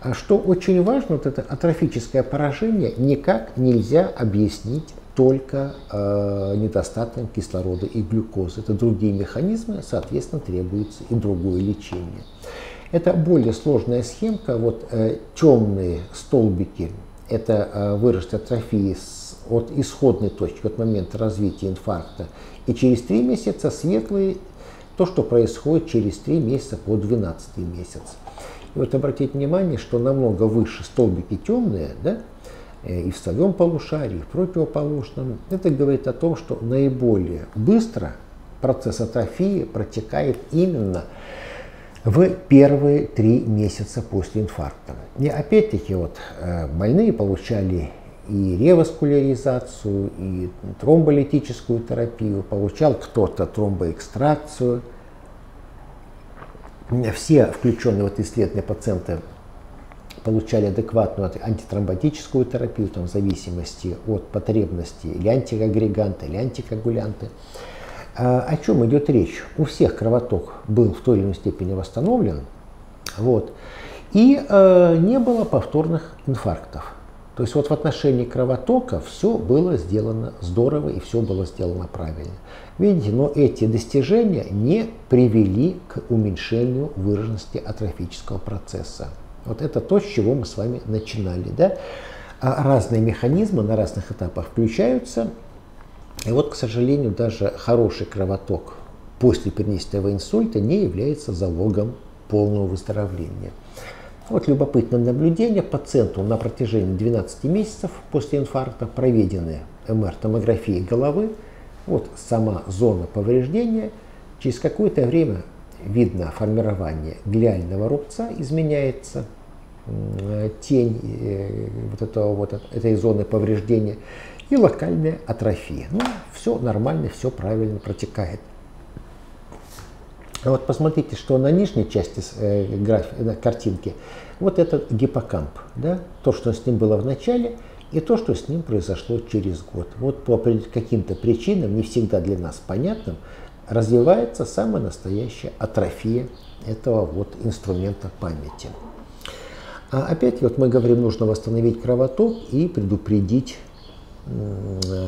А что очень важно, вот это атрофическое поражение никак нельзя объяснить только э, недостатком кислорода и глюкозы. Это другие механизмы, соответственно, требуется и другое лечение. Это более сложная схемка. Вот э, темные столбики – это э, вырост атрофии с, от исходной точки, от момента развития инфаркта. И через 3 месяца светлые – то, что происходит через 3 месяца по 12 месяц. И вот обратите внимание, что намного выше столбики темные, да, и в стальном полушарии, и в противоположном. Это говорит о том, что наиболее быстро процесс атрофии протекает именно в первые три месяца после инфаркта. И опять-таки вот э, больные получали и реваскуляризацию, и тромболитическую терапию, получал кто-то тромбоэкстракцию. Все включенные в это исследование пациенты получали адекватную антитромботическую терапию, там, в зависимости от потребности или антиагреганта, или антикоагулянты. А, о чем идет речь? У всех кровоток был в той или иной степени восстановлен, вот, и э, не было повторных инфарктов. То есть вот в отношении кровотока все было сделано здорово и все было сделано правильно. Видите, но эти достижения не привели к уменьшению выраженности атрофического процесса. Вот это то, с чего мы с вами начинали. Да? А разные механизмы на разных этапах включаются. И вот, к сожалению, даже хороший кровоток после перенесенного инсульта не является залогом полного выздоровления. Вот любопытное наблюдение. Пациенту на протяжении 12 месяцев после инфаркта проведены МР-томографии головы. Вот сама зона повреждения. Через какое-то время видно формирование глиального рубца, изменяется тень э, вот, этого, вот этой зоны повреждения и локальная атрофия. Ну, все нормально, все правильно протекает. Вот посмотрите, что на нижней части э, графи, на картинки, вот этот гиппокамп, да, то, что с ним было в начале, и то, что с ним произошло через год. Вот по каким-то причинам, не всегда для нас понятным, развивается самая настоящая атрофия этого вот инструмента памяти. А опять вот мы говорим, нужно восстановить кровоток и предупредить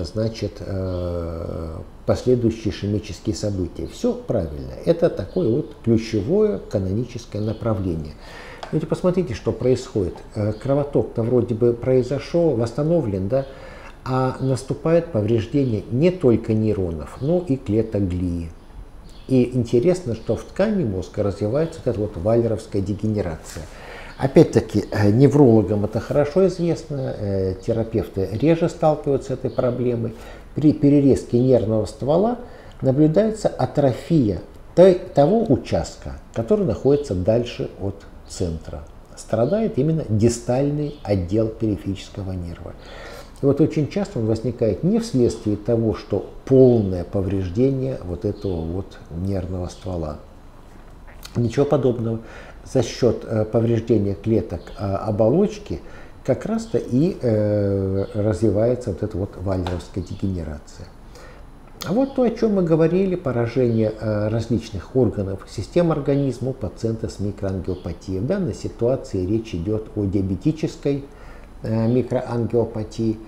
значит, э, последующие ишемические события. Все правильно. Это такое вот ключевое каноническое направление. Ну, посмотрите, что происходит. Э, кровоток-то вроде бы произошел, восстановлен, да, а наступает повреждение не только нейронов, но и клеток глии. И интересно, что в ткани мозга развивается вот эта вот валеровская дегенерация – Опять-таки, э, неврологам это хорошо известно, э, терапевты реже сталкиваются с этой проблемой. При перерезке нервного ствола наблюдается атрофия того участка, который находится дальше от центра. Страдает именно дистальный отдел периферического нерва. И вот очень часто он возникает не вследствие того, что полное повреждение вот этого вот нервного ствола. Ничего подобного за счет э, повреждения клеток э, оболочки как раз-то и э, развивается вот эта вот вальдеровская дегенерация. А вот то, о чем мы говорили, поражение различных органов систем организма у пациента с микроангиопатией. В данной ситуации речь идет о диабетической микроангиопатии.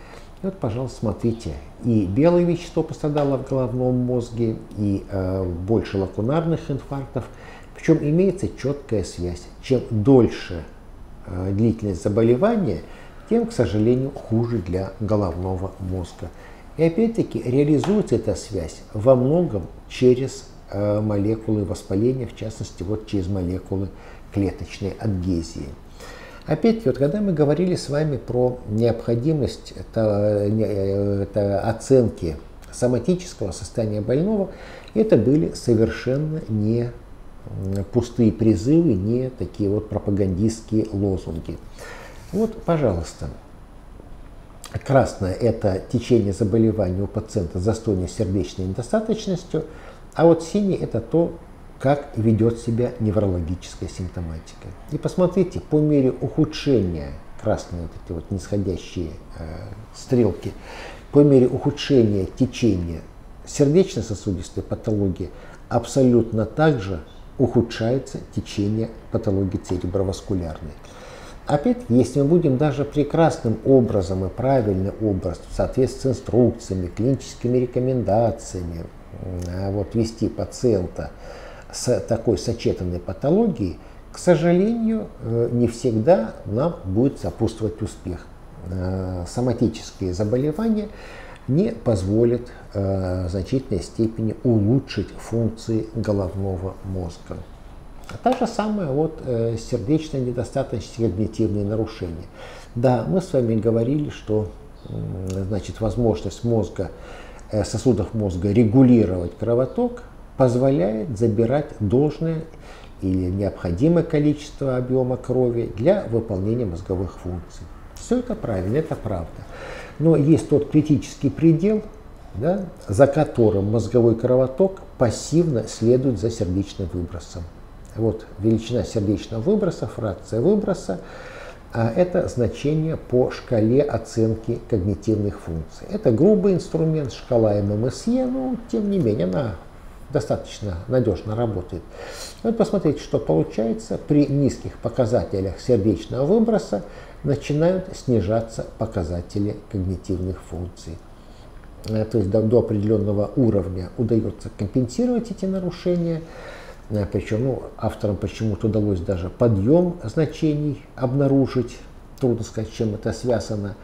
И вот, пожалуйста, смотрите, и белое вещество пострадало в головном мозге, и больше лакунарных инфарктов – причем имеется четкая связь. Чем дольше э, длительность заболевания, тем, к сожалению, хуже для головного мозга. И опять-таки реализуется эта связь во многом через э, молекулы воспаления, в частности, вот через молекулы клеточной адгезии. Опять-таки, вот когда мы говорили с вами про необходимость это, это оценки соматического состояния больного, это были совершенно не пустые призывы, не такие вот пропагандистские лозунги. Вот, пожалуйста, красное – это течение заболевания у пациента с застойной сердечной недостаточностью, а вот синий – это то, как ведет себя неврологическая симптоматика. И посмотрите, по мере ухудшения, красные вот эти вот нисходящие э, стрелки, по мере ухудшения течения сердечно-сосудистой патологии абсолютно так же ухудшается течение патологии цереброваскулярной. Опять, если мы будем даже прекрасным образом и правильный образ в соответствии с инструкциями, клиническими рекомендациями а вот, вести пациента с такой сочетанной патологией, к сожалению, э, не всегда нам будет сопутствовать успех. Э, соматические заболевания не позволит э, в значительной степени улучшить функции головного мозга. А та же самая вот сердечная недостаточность, когнитивные нарушения. Да, мы с вами говорили, что значит, возможность мозга, сосудов мозга регулировать кровоток позволяет забирать должное или необходимое количество объема крови для выполнения мозговых функций. Все это правильно, это правда. Но есть тот критический предел, да, за которым мозговой кровоток пассивно следует за сердечным выбросом. Вот величина сердечного выброса, фракция выброса, а это значение по шкале оценки когнитивных функций. Это грубый инструмент, шкала ММСЕ, но тем не менее она достаточно надежно работает. Вот посмотрите, что получается при низких показателях сердечного выброса начинают снижаться показатели когнитивных функций. Э, то есть до, до определенного уровня удается компенсировать эти нарушения, э, причем ну, авторам почему-то удалось даже подъем значений обнаружить, трудно сказать, чем это связано,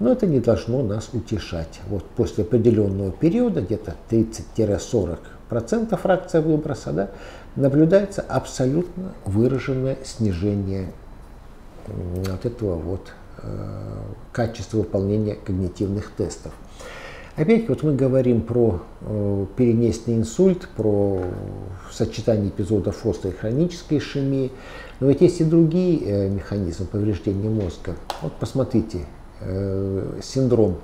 но это не должно нас утешать. Вот после определенного периода, где-то 30-40% фракция выброса, да, наблюдается абсолютно выраженное снижение от этого вот э, качества выполнения когнитивных тестов. Опять вот мы говорим про э, перенесенный инсульт, про сочетание эпизодов острой хронической ишемии, но ведь есть и другие э, механизмы повреждения мозга. Вот посмотрите, э, синдром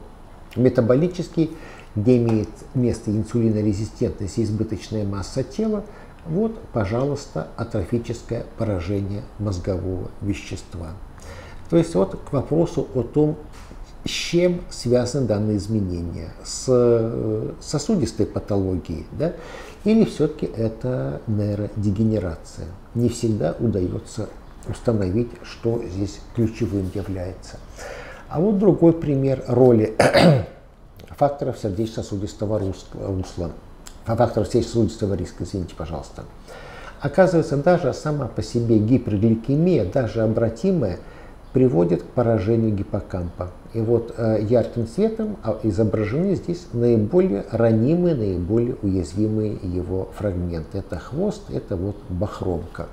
метаболический, где имеет место инсулинорезистентность и избыточная масса тела, вот, пожалуйста, атрофическое поражение мозгового вещества. То есть вот к вопросу о том, с чем связаны данные изменения? С э, сосудистой патологией, да? или все-таки это нейродегенерация? Не всегда удается установить, что здесь ключевым является. А вот другой пример роли факторов сердечно-сосудистого русла факторов сердечно-сосудистого риска, извините, пожалуйста. Оказывается, даже сама по себе гипергликемия, даже обратимая, приводит к поражению гиппокампа. И вот э, ярким цветом а, изображены здесь наиболее ранимые, наиболее уязвимые его фрагменты. Это хвост, это вот бахромка.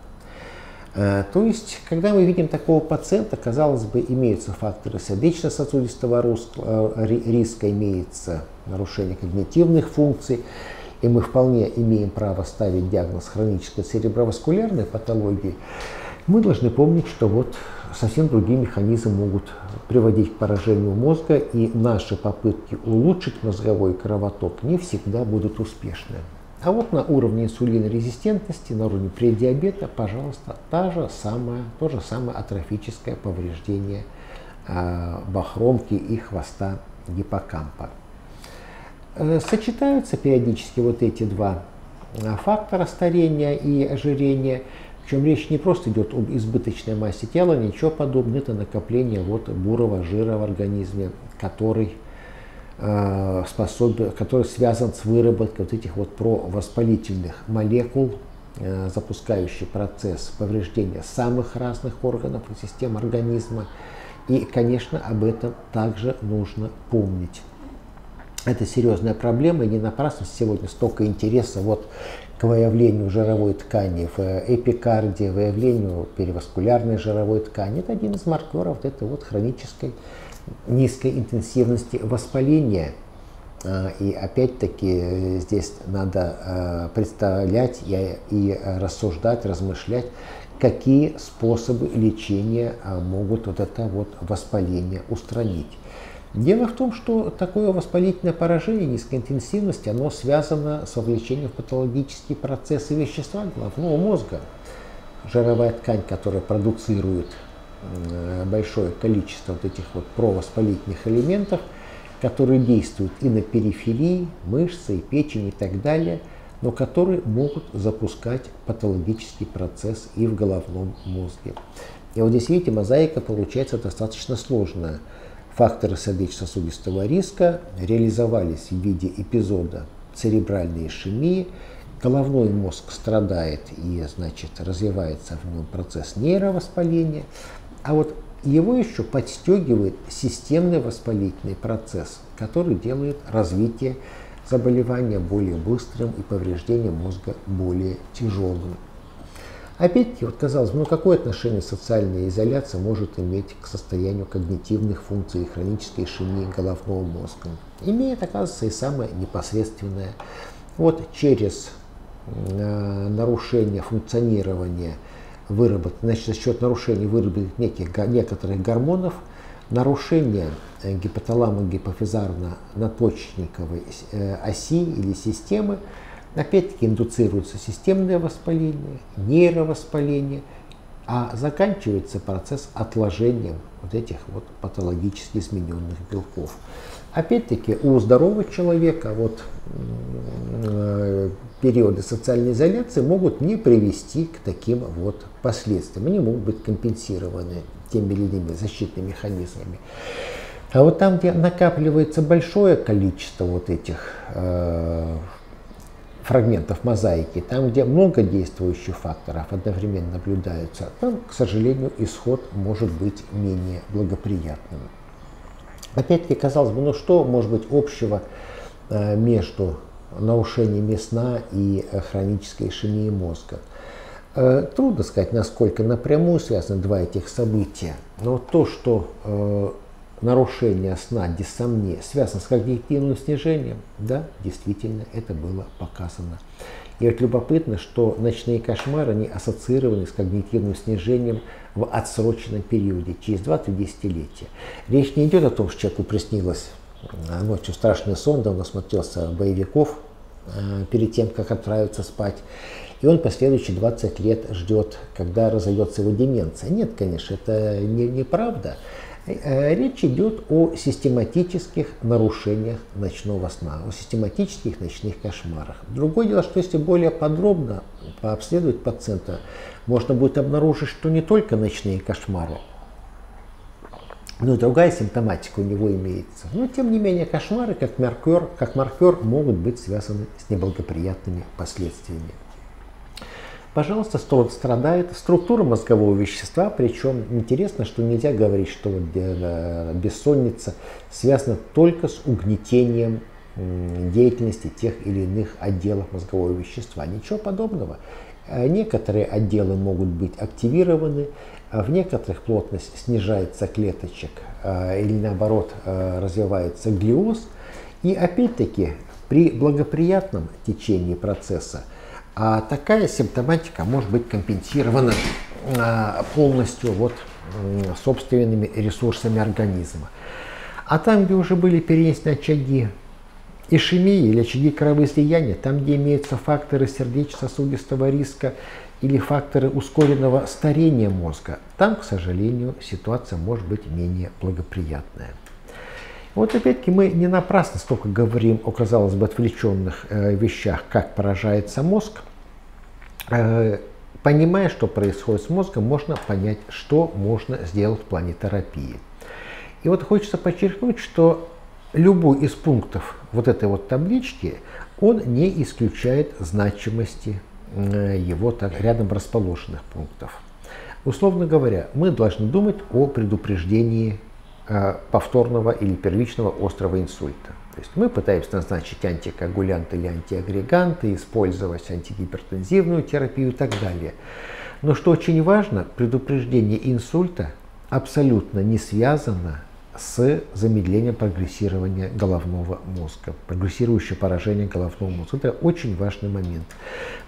Э, то есть, когда мы видим такого пациента, казалось бы, имеются факторы сердечно-сосудистого э, риска, имеется нарушение когнитивных функций, и мы вполне имеем право ставить диагноз хронической цереброваскулярной патологии, мы должны помнить, что вот совсем другие механизмы могут приводить к поражению мозга, и наши попытки улучшить мозговой кровоток не всегда будут успешны. А вот на уровне инсулинорезистентности, на уровне предиабета, пожалуйста, та же самая, то же самое атрофическое повреждение э, бахромки и хвоста гиппокампа. Э, сочетаются периодически вот эти два э, фактора старения и ожирения. Причем речь не просто идет об избыточной массе тела, ничего подобного, это накопление вот бурого жира в организме, который, способен, который связан с выработкой вот этих вот провоспалительных молекул, э, запускающий процесс повреждения самых разных органов и систем организма. И, конечно, об этом также нужно помнить. Это серьезная проблема, и не напрасно сегодня столько интереса вот к выявлению жировой ткани в эпикардии, выявлению переваскулярной жировой ткани. Это один из маркеров вот этой вот хронической низкой интенсивности воспаления. А, и опять-таки здесь надо а, представлять и рассуждать, размышлять, какие способы лечения а, могут вот это вот воспаление устранить. Дело в том, что такое воспалительное поражение низкой интенсивности, оно связано с вовлечением в патологические процессы вещества головного мозга. Жировая ткань, которая продуцирует большое количество вот этих вот провоспалительных элементов, которые действуют и на периферии, мышцы, и печень и так далее, но которые могут запускать патологический процесс и в головном мозге. И вот здесь, видите, мозаика получается достаточно сложная. Факторы сердечно-сосудистого риска реализовались в виде эпизода церебральной ишемии, головной мозг страдает и, значит, развивается в нем процесс нейровоспаления, а вот его еще подстегивает системный воспалительный процесс, который делает развитие заболевания более быстрым и повреждение мозга более тяжелым. Опять-таки, вот казалось бы, ну какое отношение социальная изоляция может иметь к состоянию когнитивных функций и хронической ишемии головного мозга? Имеет, оказывается, и самое непосредственное. Вот через э, нарушение функционирования выработки, значит, за счет нарушения выработки неких, некоторых гормонов, нарушение э, гипоталамо-гипофизарно-надпочечниковой э, оси или системы, Опять-таки индуцируется системное воспаление, нейровоспаление, а заканчивается процесс отложением вот этих вот патологически измененных белков. Опять-таки у здорового человека вот э, периоды социальной изоляции могут не привести к таким вот последствиям. Они могут быть компенсированы теми или иными защитными механизмами. А вот там, где накапливается большое количество вот этих э, фрагментов мозаики, там, где много действующих факторов одновременно наблюдаются, там, к сожалению, исход может быть менее благоприятным. Опять-таки, казалось бы, ну что может быть общего э, между нарушениями сна и э, хронической ишемией мозга? Э, трудно сказать, насколько напрямую связаны два этих события, но то, что нарушение сна, дисомния, связано с когнитивным снижением, да, действительно, это было показано. И вот любопытно, что ночные кошмары, они ассоциированы с когнитивным снижением в отсроченном периоде, через 2-3 десятилетия. Речь не идет о том, что человеку приснилось а, ночью страшный сон, да он насмотрелся боевиков э, перед тем, как отправиться спать. И он последующие 20 лет ждет, когда разойдется его деменция. Нет, конечно, это не, неправда. Э, речь идет о систематических нарушениях ночного сна, о систематических ночных кошмарах. Другое дело, что если более подробно пообследовать пациента, можно будет обнаружить, что не только ночные кошмары, но и другая симптоматика у него имеется. Но тем не менее кошмары, как маркер, как маркер могут быть связаны с неблагоприятными последствиями пожалуйста, стол страдает. Структура мозгового вещества, причем интересно, что нельзя говорить, что э, бессонница связана только с угнетением деятельности тех или иных отделов мозгового вещества. Ничего подобного. Э, некоторые отделы могут быть активированы, а в некоторых плотность снижается клеточек э, или наоборот развивается глиоз. И опять-таки при благоприятном течении процесса такая симптоматика может быть компенсирована а, полностью вот собственными ресурсами организма. А там, где уже были перенесены очаги ишемии или очаги кровоизлияния, там, где имеются факторы сердечно-сосудистого риска или факторы ускоренного старения мозга, там, к сожалению, ситуация может быть менее благоприятная. Вот опять-таки мы не напрасно столько говорим о, казалось бы, отвлеченных э, вещах, как поражается мозг, понимая, что происходит с мозгом, можно понять, что можно сделать в плане терапии. И вот хочется подчеркнуть, что любой из пунктов вот этой вот таблички, он не исключает значимости э, его так, рядом расположенных пунктов. Условно говоря, мы должны думать о предупреждении э, повторного или первичного острого инсульта. То есть мы пытаемся назначить антикоагулянты или антиагреганты, использовать антигипертензивную терапию и так далее. Но что очень важно, предупреждение инсульта абсолютно не связано с замедлением прогрессирования головного мозга, прогрессирующее поражение головного мозга. Это очень важный момент.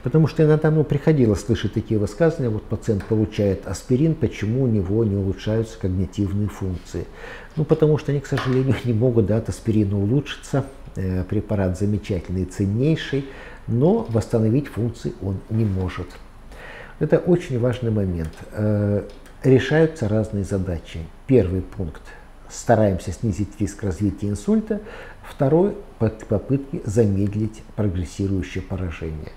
Потому что иногда ну, приходилось слышать такие высказывания, вот пациент получает аспирин, почему у него не улучшаются когнитивные функции. Ну, потому что они, к сожалению, *laughs* не могут да, от аспирина улучшиться. Э, препарат замечательный, ценнейший, но восстановить функции он не может. Это очень важный момент. Э, решаются разные задачи. Первый пункт – стараемся снизить риск развития инсульта. Второй – попытки замедлить прогрессирующее поражение.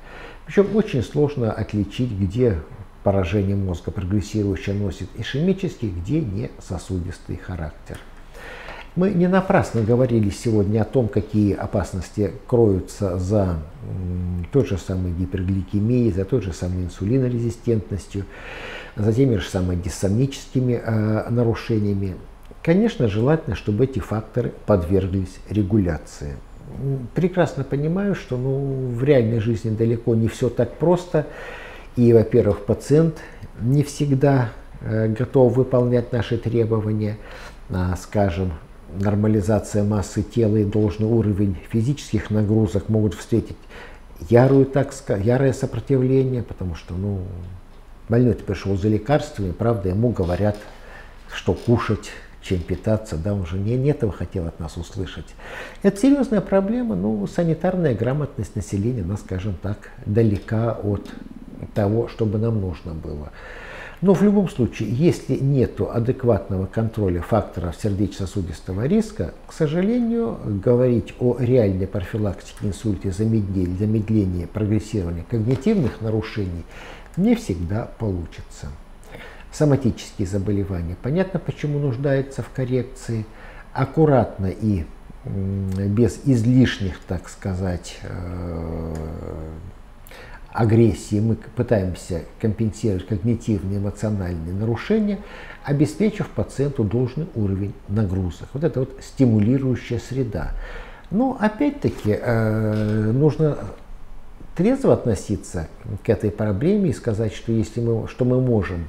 Причем очень сложно отличить, где поражение мозга прогрессирующее носит ишемический, где не сосудистый характер. Мы не напрасно говорили сегодня о том, какие опасности кроются за той же самой гипергликемией, за той же самой инсулинорезистентностью, за теми же самыми диссомническими э, нарушениями. Конечно, желательно, чтобы эти факторы подверглись регуляции. Прекрасно понимаю, что ну, в реальной жизни далеко не все так просто. И, во-первых, пациент не всегда э, готов выполнять наши требования. А, скажем, нормализация массы тела и должный уровень физических нагрузок могут встретить ярую, так сказать, ярое сопротивление, потому что ну, больной пришел за лекарствами, правда, ему говорят, что кушать, чем питаться, да, он же не, не этого хотел от нас услышать. Это серьезная проблема, ну, санитарная грамотность населения, она, скажем так, далека от того, что бы нам нужно было. Но в любом случае, если нет адекватного контроля факторов сердечно-сосудистого риска, к сожалению, говорить о реальной профилактике инсульта и замедления прогрессирования когнитивных нарушений не всегда получится. Соматические заболевания, понятно, почему нуждаются в коррекции, аккуратно и без излишних, так сказать, э, агрессии мы пытаемся компенсировать когнитивные эмоциональные нарушения, обеспечив пациенту должный уровень нагрузок. Вот это вот стимулирующая среда. Но опять-таки э, нужно трезво относиться к этой проблеме и сказать, что если мы, что мы можем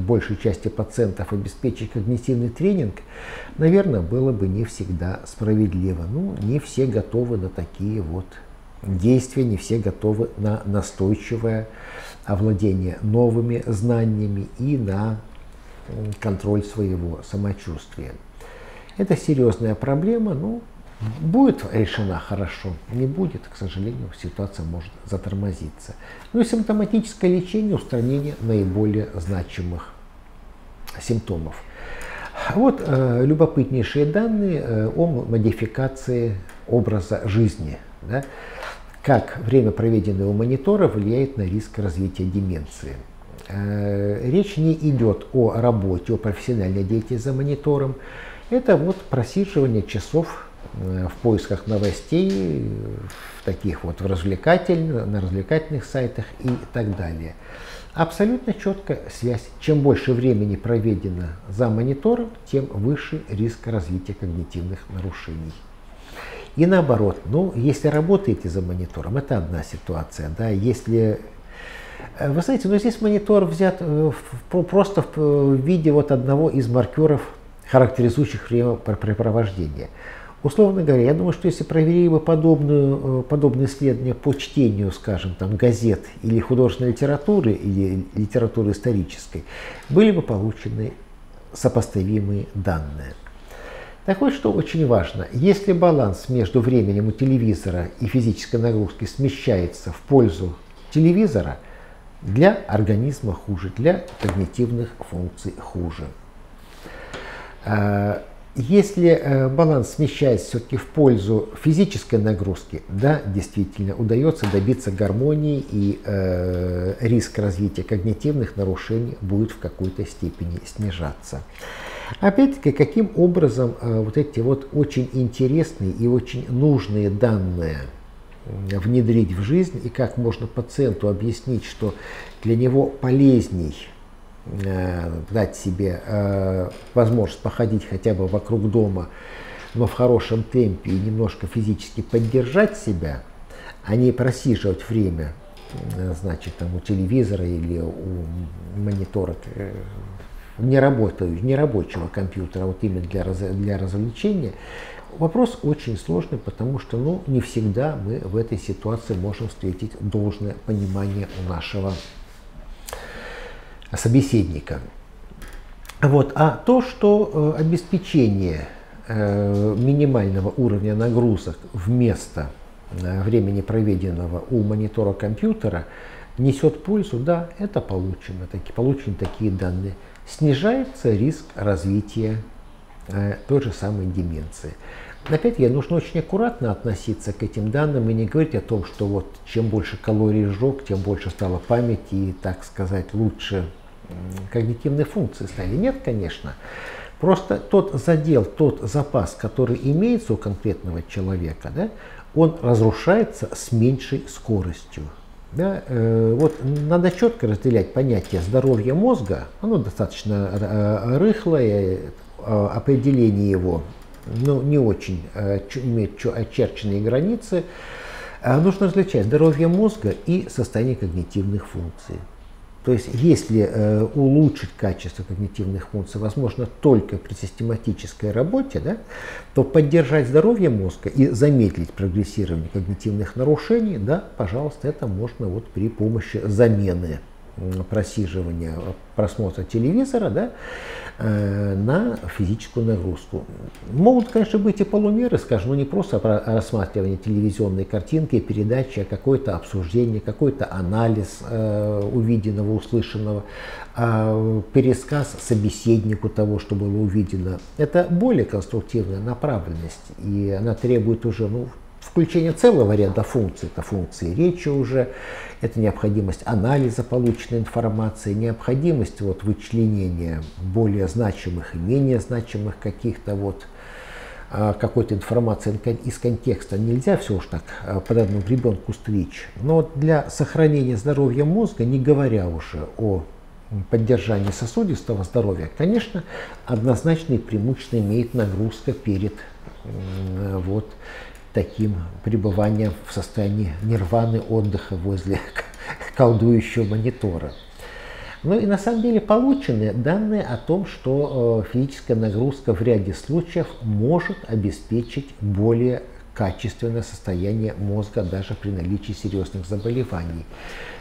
большей части пациентов обеспечить когнитивный тренинг, наверное, было бы не всегда справедливо. Ну, не все готовы на такие вот действия, не все готовы на настойчивое овладение новыми знаниями и на контроль своего самочувствия. Это серьезная проблема, но будет решена хорошо, не будет, к сожалению, ситуация может затормозиться. Ну и симптоматическое лечение, устранение наиболее значимых симптомов. Вот э, любопытнейшие данные э, о модификации образа жизни. Да? как время, проведенное у монитора, влияет на риск развития деменции. Э, речь не идет о работе, о профессиональной деятельности за монитором. Это вот просиживание часов в поисках новостей, в таких вот в развлекательных, на развлекательных сайтах и так далее. Абсолютно четкая связь. Чем больше времени проведено за монитором, тем выше риск развития когнитивных нарушений. И наоборот, ну, если работаете за монитором, это одна ситуация, да, если э, вы знаете, но здесь монитор взят э, просто в виде вот одного из маркеров, характеризующих времяпрепровождение. Условно говоря, я думаю, что если провели бы подобную, э, подобные исследования по чтению, скажем, там, газет или художественной литературы, или литературы исторической, были бы получены сопоставимые данные. Так вот, что очень важно, если баланс между временем у телевизора и физической нагрузки смещается в пользу телевизора, для организма хуже, для когнитивных функций хуже. Если э, баланс смещается все-таки в пользу физической нагрузки, да, действительно, удается добиться гармонии и э, риск развития когнитивных нарушений будет в какой-то степени снижаться. Опять-таки, каким образом э, вот эти вот очень интересные и очень нужные данные внедрить в жизнь и как можно пациенту объяснить, что для него полезней дать себе э, возможность походить хотя бы вокруг дома, но в хорошем темпе и немножко физически поддержать себя, а не просиживать время значит, там, у телевизора или у монитора не, работаю, не рабочего компьютера, вот именно для, для развлечения, вопрос очень сложный, потому что ну, не всегда мы в этой ситуации можем встретить должное понимание у нашего собеседника. Вот. А то, что э, обеспечение э, минимального уровня нагрузок вместо э, времени, проведенного у монитора компьютера, несет пользу, да, это получено, таки, получены такие данные снижается риск развития той же самой деменции. Опять-таки, нужно очень аккуратно относиться к этим данным и не говорить о том, что вот чем больше калорий сжег, тем больше стало памяти и, так сказать, лучше когнитивные функции стали. Нет, конечно. Просто тот задел, тот запас, который имеется у конкретного человека, да, он разрушается с меньшей скоростью. Да, э, вот надо четко разделять понятие здоровья мозга, оно достаточно э, рыхлое, э, определение его ну, не очень э, имеет очерченные границы. Э, нужно различать здоровье мозга и состояние когнитивных функций. То есть, если э, улучшить качество когнитивных функций возможно только при систематической работе, да, то поддержать здоровье мозга и замедлить прогрессирование когнитивных нарушений, да, пожалуйста, это можно вот при помощи замены просиживания, просмотра телевизора, да, Э, на физическую нагрузку. Могут, конечно, быть и полумеры, скажем, ну не просто рассматривание телевизионной картинки, передачи, а какое-то обсуждение, какой-то анализ э, увиденного, услышанного, э, пересказ собеседнику того, что было увидено. Это более конструктивная направленность, и она требует уже ну, включение целого ряда функций. Это функции речи уже, это необходимость анализа полученной информации, необходимость вот вычленения более значимых и менее значимых каких-то вот а, какой-то информации из контекста. Нельзя все уж так а, под одну гребенку стричь. Но для сохранения здоровья мозга, не говоря уже о поддержании сосудистого здоровья, конечно, однозначные преимущества имеет нагрузка перед вот, таким пребыванием в состоянии нирваны отдыха возле *laughs* колдующего монитора. Ну и на самом деле получены данные о том, что э, физическая нагрузка в ряде случаев может обеспечить более качественное состояние мозга даже при наличии серьезных заболеваний.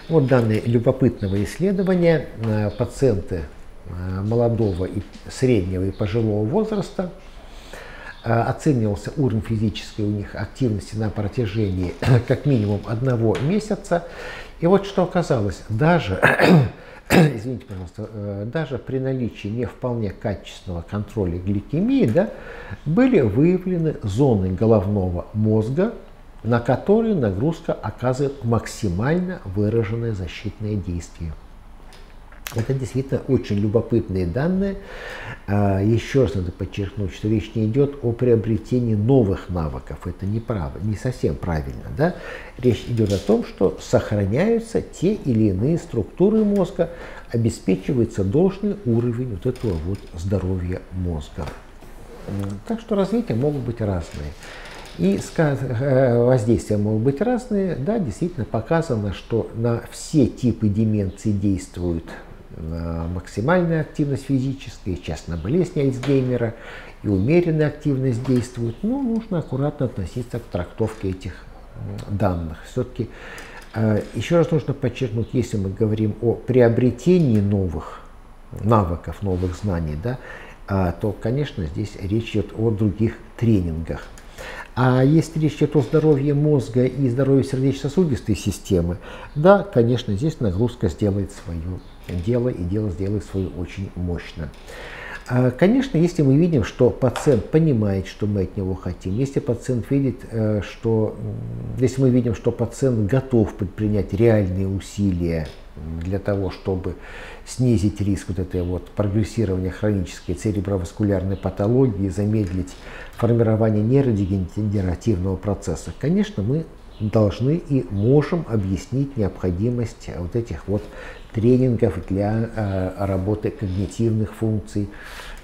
Вот данные любопытного исследования. Э, пациенты э, молодого и среднего и пожилого возраста оценивался уровень физической у них активности на протяжении *clears throat* как минимум одного месяца. И вот что оказалось, даже, *clears throat* извините, пожалуйста, э, даже при наличии не вполне качественного контроля гликемии, да, были выявлены зоны головного мозга, на которые нагрузка оказывает максимально выраженное защитное действие. Это действительно очень любопытные данные. А, еще раз надо подчеркнуть, что речь не идет о приобретении новых навыков. Это не, право, не совсем правильно. Да? Речь идет о том, что сохраняются те или иные структуры мозга, обеспечивается должный уровень вот этого вот здоровья мозга. Так что развития могут быть разные. И э, воздействия могут быть разные. Да, действительно показано, что на все типы деменции действуют максимальная активность физическая, на болезнь Альцгеймера и умеренная активность действует. Ну, нужно аккуратно относиться к трактовке этих данных. Все-таки э, еще раз нужно подчеркнуть, если мы говорим о приобретении новых навыков, новых знаний, да, а, то, конечно, здесь речь идет о других тренингах. А если речь идет о здоровье мозга и здоровье сердечно-сосудистой системы, да, конечно, здесь нагрузка сделает свою дело, и дело сделает свое очень мощно. А, конечно, если мы видим, что пациент понимает, что мы от него хотим, если пациент видит, э, что, если мы видим, что пациент готов предпринять реальные усилия для того, чтобы снизить риск вот этой вот прогрессирования хронической цереброваскулярной патологии, замедлить формирование нейродегенеративного процесса, конечно, мы должны и можем объяснить необходимость вот этих вот тренингов для э, работы когнитивных функций,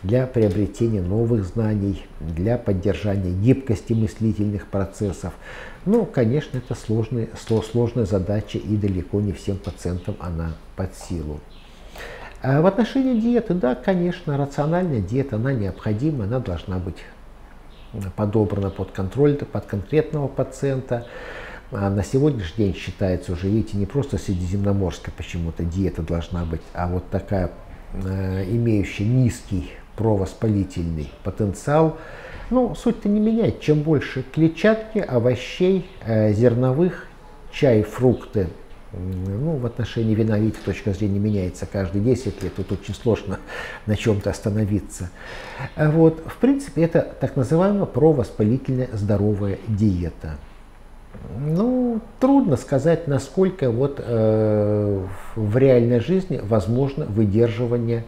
для приобретения новых знаний, для поддержания гибкости мыслительных процессов. Ну, конечно, это сложная, сложная задача и далеко не всем пациентам она под силу. А в отношении диеты, да, конечно, рациональная диета, она необходима, она должна быть подобрана под контроль, под конкретного пациента. А на сегодняшний день считается уже, видите, не просто средиземноморская почему-то диета должна быть, а вот такая, э, имеющая низкий провоспалительный потенциал. Ну, суть-то не меняет. Чем больше клетчатки, овощей, э, зерновых, чай, фрукты, ну, в отношении вина, видите, точка зрения меняется каждые 10 лет, тут очень сложно *laughs* на чем-то остановиться. Вот, в принципе, это так называемая провоспалительная здоровая диета. Ну, трудно сказать, насколько вот э, в реальной жизни возможно выдерживание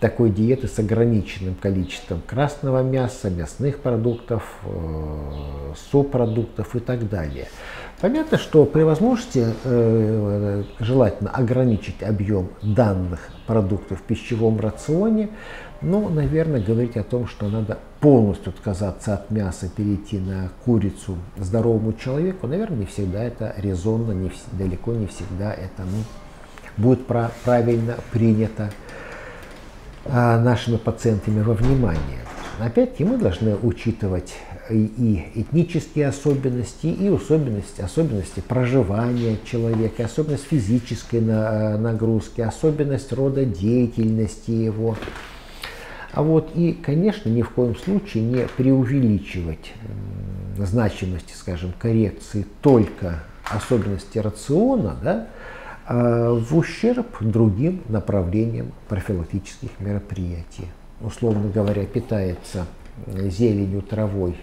такой диеты с ограниченным количеством красного мяса, мясных продуктов, э, субпродуктов и так далее. Понятно, что при возможности э, желательно ограничить объем данных продуктов в пищевом рационе, но, наверное, говорить о том, что надо полностью отказаться от мяса, перейти на курицу здоровому человеку, наверное, не всегда это резонно, не, далеко не всегда это ну, будет правильно принято а, нашими пациентами во внимание. Опять-таки мы должны учитывать и этнические особенности, и особенности, особенности проживания человека, особенность физической нагрузки, особенность рода деятельности его. А вот и, конечно, ни в коем случае не преувеличивать значимости, скажем, коррекции только особенности рациона, да, а в ущерб другим направлениям профилактических мероприятий. Условно говоря, питается зеленью, травой,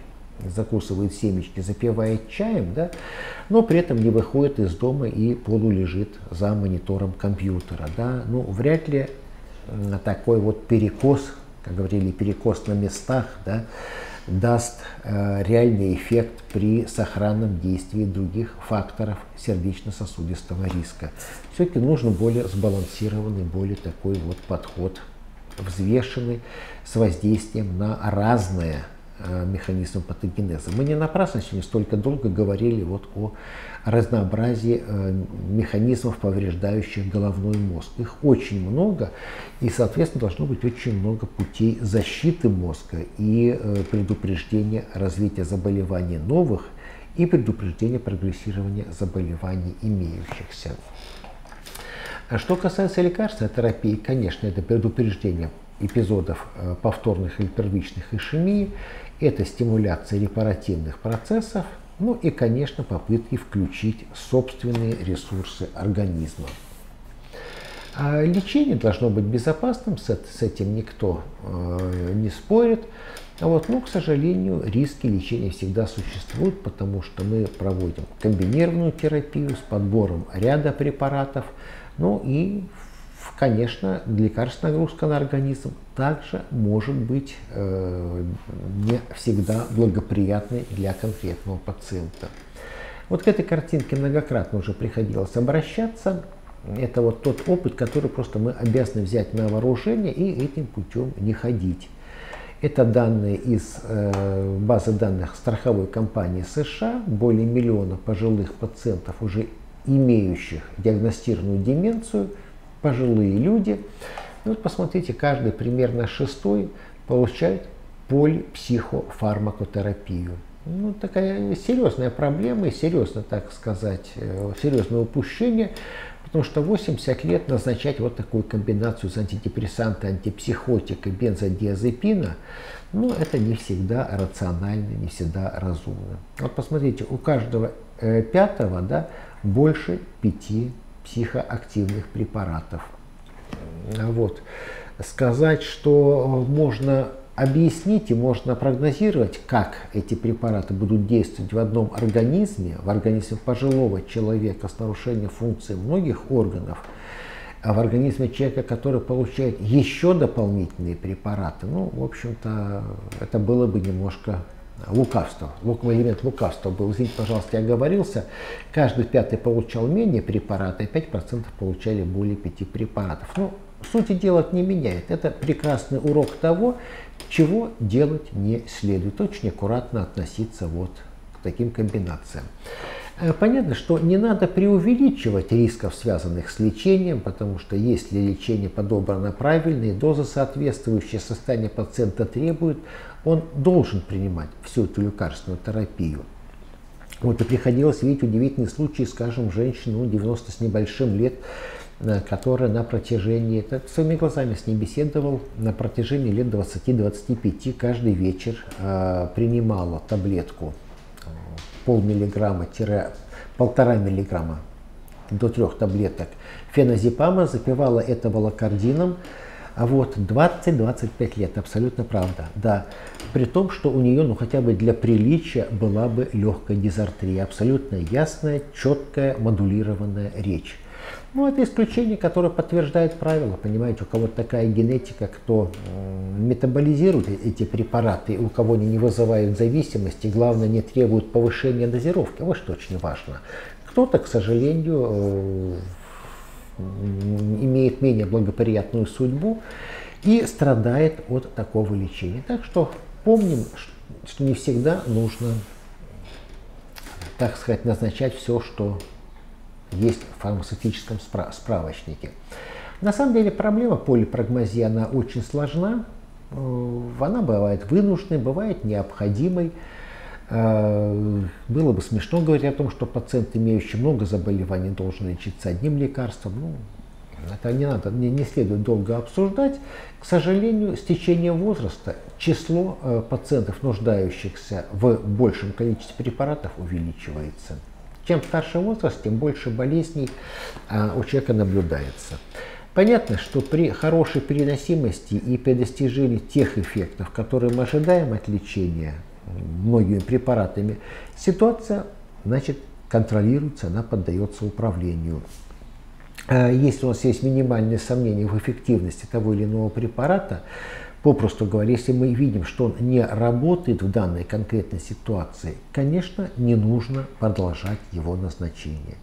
закусывает семечки, запивает чаем, да, но при этом не выходит из дома и полулежит за монитором компьютера. Да. Ну, вряд ли такой вот перекос как говорили, перекос на местах, да, даст э, реальный эффект при сохранном действии других факторов сердечно-сосудистого риска. Все-таки нужен более сбалансированный, более такой вот подход, взвешенный, с воздействием на разные Э, механизм патогенеза. Мы не напрасно сегодня столько долго говорили вот о разнообразии э, механизмов, повреждающих головной мозг. Их очень много, и, соответственно, должно быть очень много путей защиты мозга и э, предупреждения развития заболеваний новых и предупреждения прогрессирования заболеваний имеющихся. А что касается лекарственной терапии, конечно, это предупреждение эпизодов повторных или первичных ишемии это стимуляция репаративных процессов, ну и, конечно, попытки включить собственные ресурсы организма. А лечение должно быть безопасным, с, этим никто э, не спорит. А вот, но, к сожалению, риски лечения всегда существуют, потому что мы проводим комбинированную терапию с подбором ряда препаратов, ну и конечно, лекарственная нагрузка на организм также может быть э, не всегда благоприятной для конкретного пациента. Вот к этой картинке многократно уже приходилось обращаться. Это вот тот опыт, который просто мы обязаны взять на вооружение и этим путем не ходить. Это данные из э, базы данных страховой компании США. Более миллиона пожилых пациентов, уже имеющих диагностированную деменцию – пожилые люди. Ну, вот посмотрите, каждый примерно шестой получает полипсихофармакотерапию. Ну, такая серьезная проблема и серьезно, так сказать, э, серьезное упущение, потому что 80 лет назначать вот такую комбинацию с антидепрессанта, антипсихотика, бензодиазепина, ну, это не всегда рационально, не всегда разумно. Вот посмотрите, у каждого э, пятого, да, больше пяти психоактивных препаратов. Вот. Сказать, что можно объяснить и можно прогнозировать, как эти препараты будут действовать в одном организме, в организме пожилого человека с нарушением функции многих органов, а в организме человека, который получает еще дополнительные препараты, ну, в общем-то, это было бы немножко лукавство, элемент лукавства был. Извините, пожалуйста, я оговорился. Каждый пятый получал менее препарата, и 5% получали более 5 препаратов. Ну, сути дела не меняет. Это прекрасный урок того, чего делать не следует. Очень аккуратно относиться вот к таким комбинациям. Э, понятно, что не надо преувеличивать рисков, связанных с лечением, потому что если лечение подобрано правильно и доза соответствующая состояние пациента требует, он должен принимать всю эту лекарственную терапию. Вот и приходилось видеть удивительные случаи, скажем, женщину 90 с небольшим лет, э, которая на протяжении, это своими глазами с ней беседовал, на протяжении лет 20-25 каждый вечер э, принимала таблетку полмиллиграмма-полтора миллиграмма до трех таблеток феназепама, запивала это волокордином, а вот 20-25 лет, абсолютно правда, да. При том, что у нее, ну хотя бы для приличия, была бы легкая дизартрия, абсолютно ясная, четкая, модулированная речь. Ну, это исключение, которое подтверждает правило. Понимаете, у кого-то такая генетика, кто метаболизирует э, эти препараты, у кого они не вызывают зависимости, главное, не требуют повышения дозировки. Вот что очень важно. Кто-то, к сожалению, э, имеет менее благоприятную судьбу и страдает от такого лечения. Так что помним, что не всегда нужно, так сказать, назначать все, что есть в фармацевтическом справочнике. На самом деле проблема полипрагмазии, она очень сложна. Э, она бывает вынужденной, бывает необходимой. Э, было бы смешно говорить о том, что пациент, имеющий много заболеваний, должен лечиться одним лекарством. Ну, это не надо, не, не следует долго обсуждать. К сожалению, с течением возраста число э, пациентов, нуждающихся в большем количестве препаратов, увеличивается. Чем старше возраст, тем больше болезней э, у человека наблюдается. Понятно, что при хорошей переносимости и при достижении тех эффектов, которые мы ожидаем от лечения многими препаратами, ситуация значит, контролируется, она поддается управлению. А если у нас есть минимальные сомнения в эффективности того или иного препарата, попросту говоря, если мы видим, что он не работает в данной конкретной ситуации, конечно, не нужно продолжать его назначение.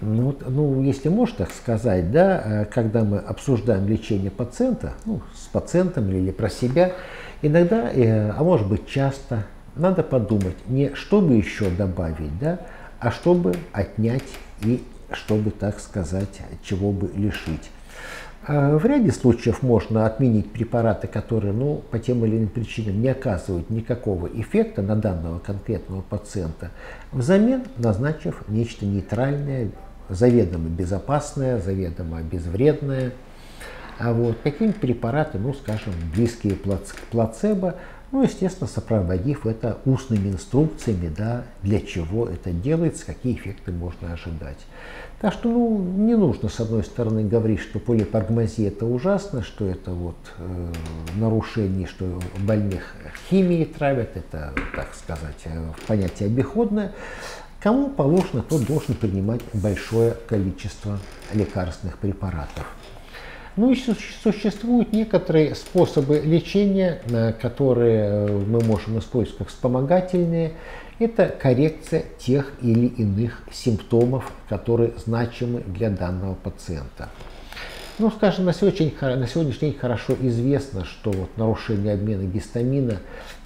Ну, ну, если можно так сказать, да, э, когда мы обсуждаем лечение пациента, ну, с пациентом или про себя, иногда, э, а может быть часто, надо подумать, не чтобы еще добавить, да, а чтобы отнять и чтобы, так сказать, чего бы лишить. А в ряде случаев можно отменить препараты, которые ну, по тем или иным причинам не оказывают никакого эффекта на данного конкретного пациента, взамен назначив нечто нейтральное, заведомо безопасное, заведомо безвредное. А вот какие-нибудь препараты, ну, скажем, близкие к плацебо, ну, естественно, сопроводив это устными инструкциями, да, для чего это делается, какие эффекты можно ожидать. Так что ну, не нужно, с одной стороны, говорить, что полипаргмазия это ужасно, что это вот э, нарушение, что больных химией травят, это, так сказать, э, понятие обиходное. Кому положено, тот должен принимать большое количество лекарственных препаратов. Ну и существуют некоторые способы лечения, э, которые э, мы можем использовать как вспомогательные. Это коррекция тех или иных симптомов, которые значимы для данного пациента. Ну, скажем, на сегодняшний, день хорошо известно, что вот нарушение обмена гистамина,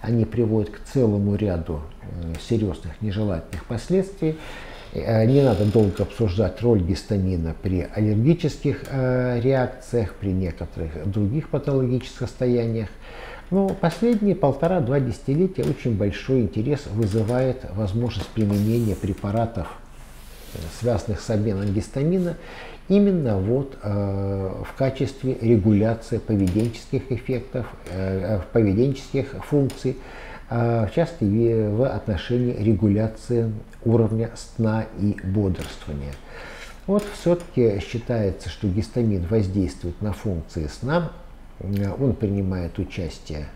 они приводят к целому ряду э, серьезных нежелательных последствий. Э, не надо долго обсуждать роль гистамина при аллергических э, реакциях, при некоторых других патологических состояниях. Но последние полтора-два десятилетия очень большой интерес вызывает возможность применения препаратов, связанных с обменом гистамина, именно вот э, в качестве регуляции поведенческих эффектов, э, поведенческих функций, а, в частности в отношении регуляции уровня сна и бодрствования. Вот все-таки считается, что гистамин воздействует на функции сна, он принимает участие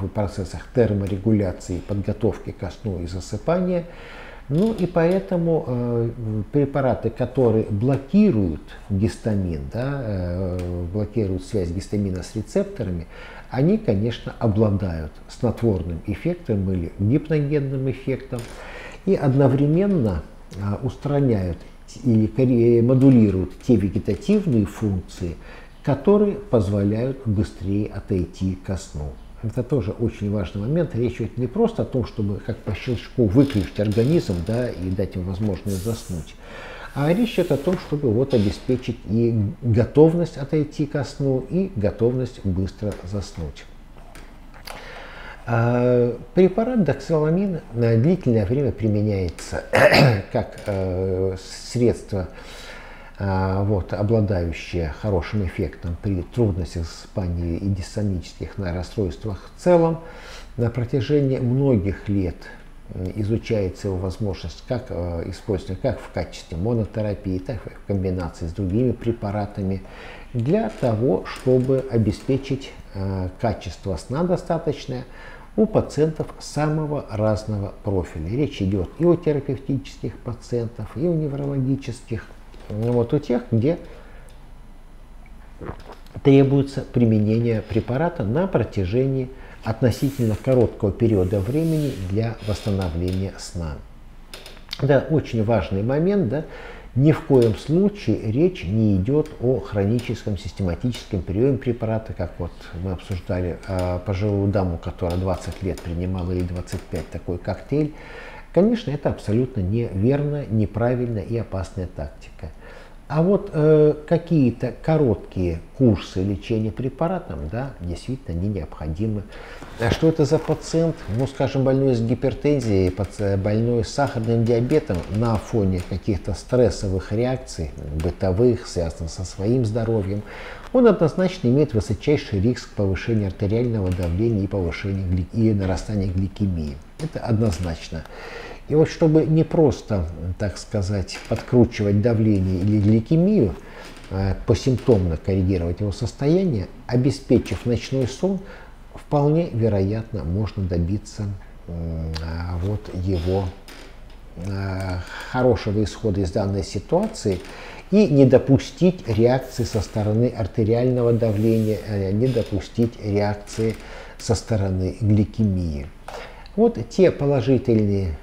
в процессах терморегуляции, подготовки ко сну и засыпания. Ну и поэтому э, препараты, которые блокируют гистамин, да, э, блокируют связь гистамина с рецепторами, они, конечно, обладают снотворным эффектом или гипногенным эффектом и одновременно э, устраняют или модулируют те вегетативные функции, которые позволяют быстрее отойти ко сну. Это тоже очень важный момент. Речь идет не просто о том, чтобы как по щелчку выключить организм да, и дать ему возможность заснуть, а речь идет о том, чтобы вот обеспечить и готовность отойти ко сну, и готовность быстро заснуть. А, препарат доксаламин на длительное время применяется *clears throat* как э, средство вот, обладающие хорошим эффектом при трудностях засыпания и диссонических расстройствах в целом. На протяжении многих лет изучается его возможность как э, использовать как в качестве монотерапии, так и в комбинации с другими препаратами для того, чтобы обеспечить э, качество сна достаточное у пациентов самого разного профиля. Речь идет и о терапевтических пациентах, и о неврологических ну, вот у тех, где требуется применение препарата на протяжении относительно короткого периода времени для восстановления сна. Это очень важный момент, да, ни в коем случае речь не идет о хроническом систематическом приеме препарата, как вот мы обсуждали э, пожилую даму, которая 20 лет принимала или 25 такой коктейль. Конечно, это абсолютно неверно, неправильно и опасная тактика. А вот э, какие-то короткие курсы лечения препаратом, да, действительно не необходимы. А что это за пациент? Ну, скажем, больной с гипертензией, больной с сахарным диабетом на фоне каких-то стрессовых реакций, бытовых, связанных со своим здоровьем, он однозначно имеет высочайший риск повышения артериального давления и повышения и нарастания гликемии. Это однозначно. И вот чтобы не просто, так сказать, подкручивать давление или гликемию, а посимптомно коррегировать его состояние, обеспечив ночной сон, вполне вероятно можно добиться а, вот его а, хорошего исхода из данной ситуации и не допустить реакции со стороны артериального давления, не допустить реакции со стороны гликемии. Вот те положительные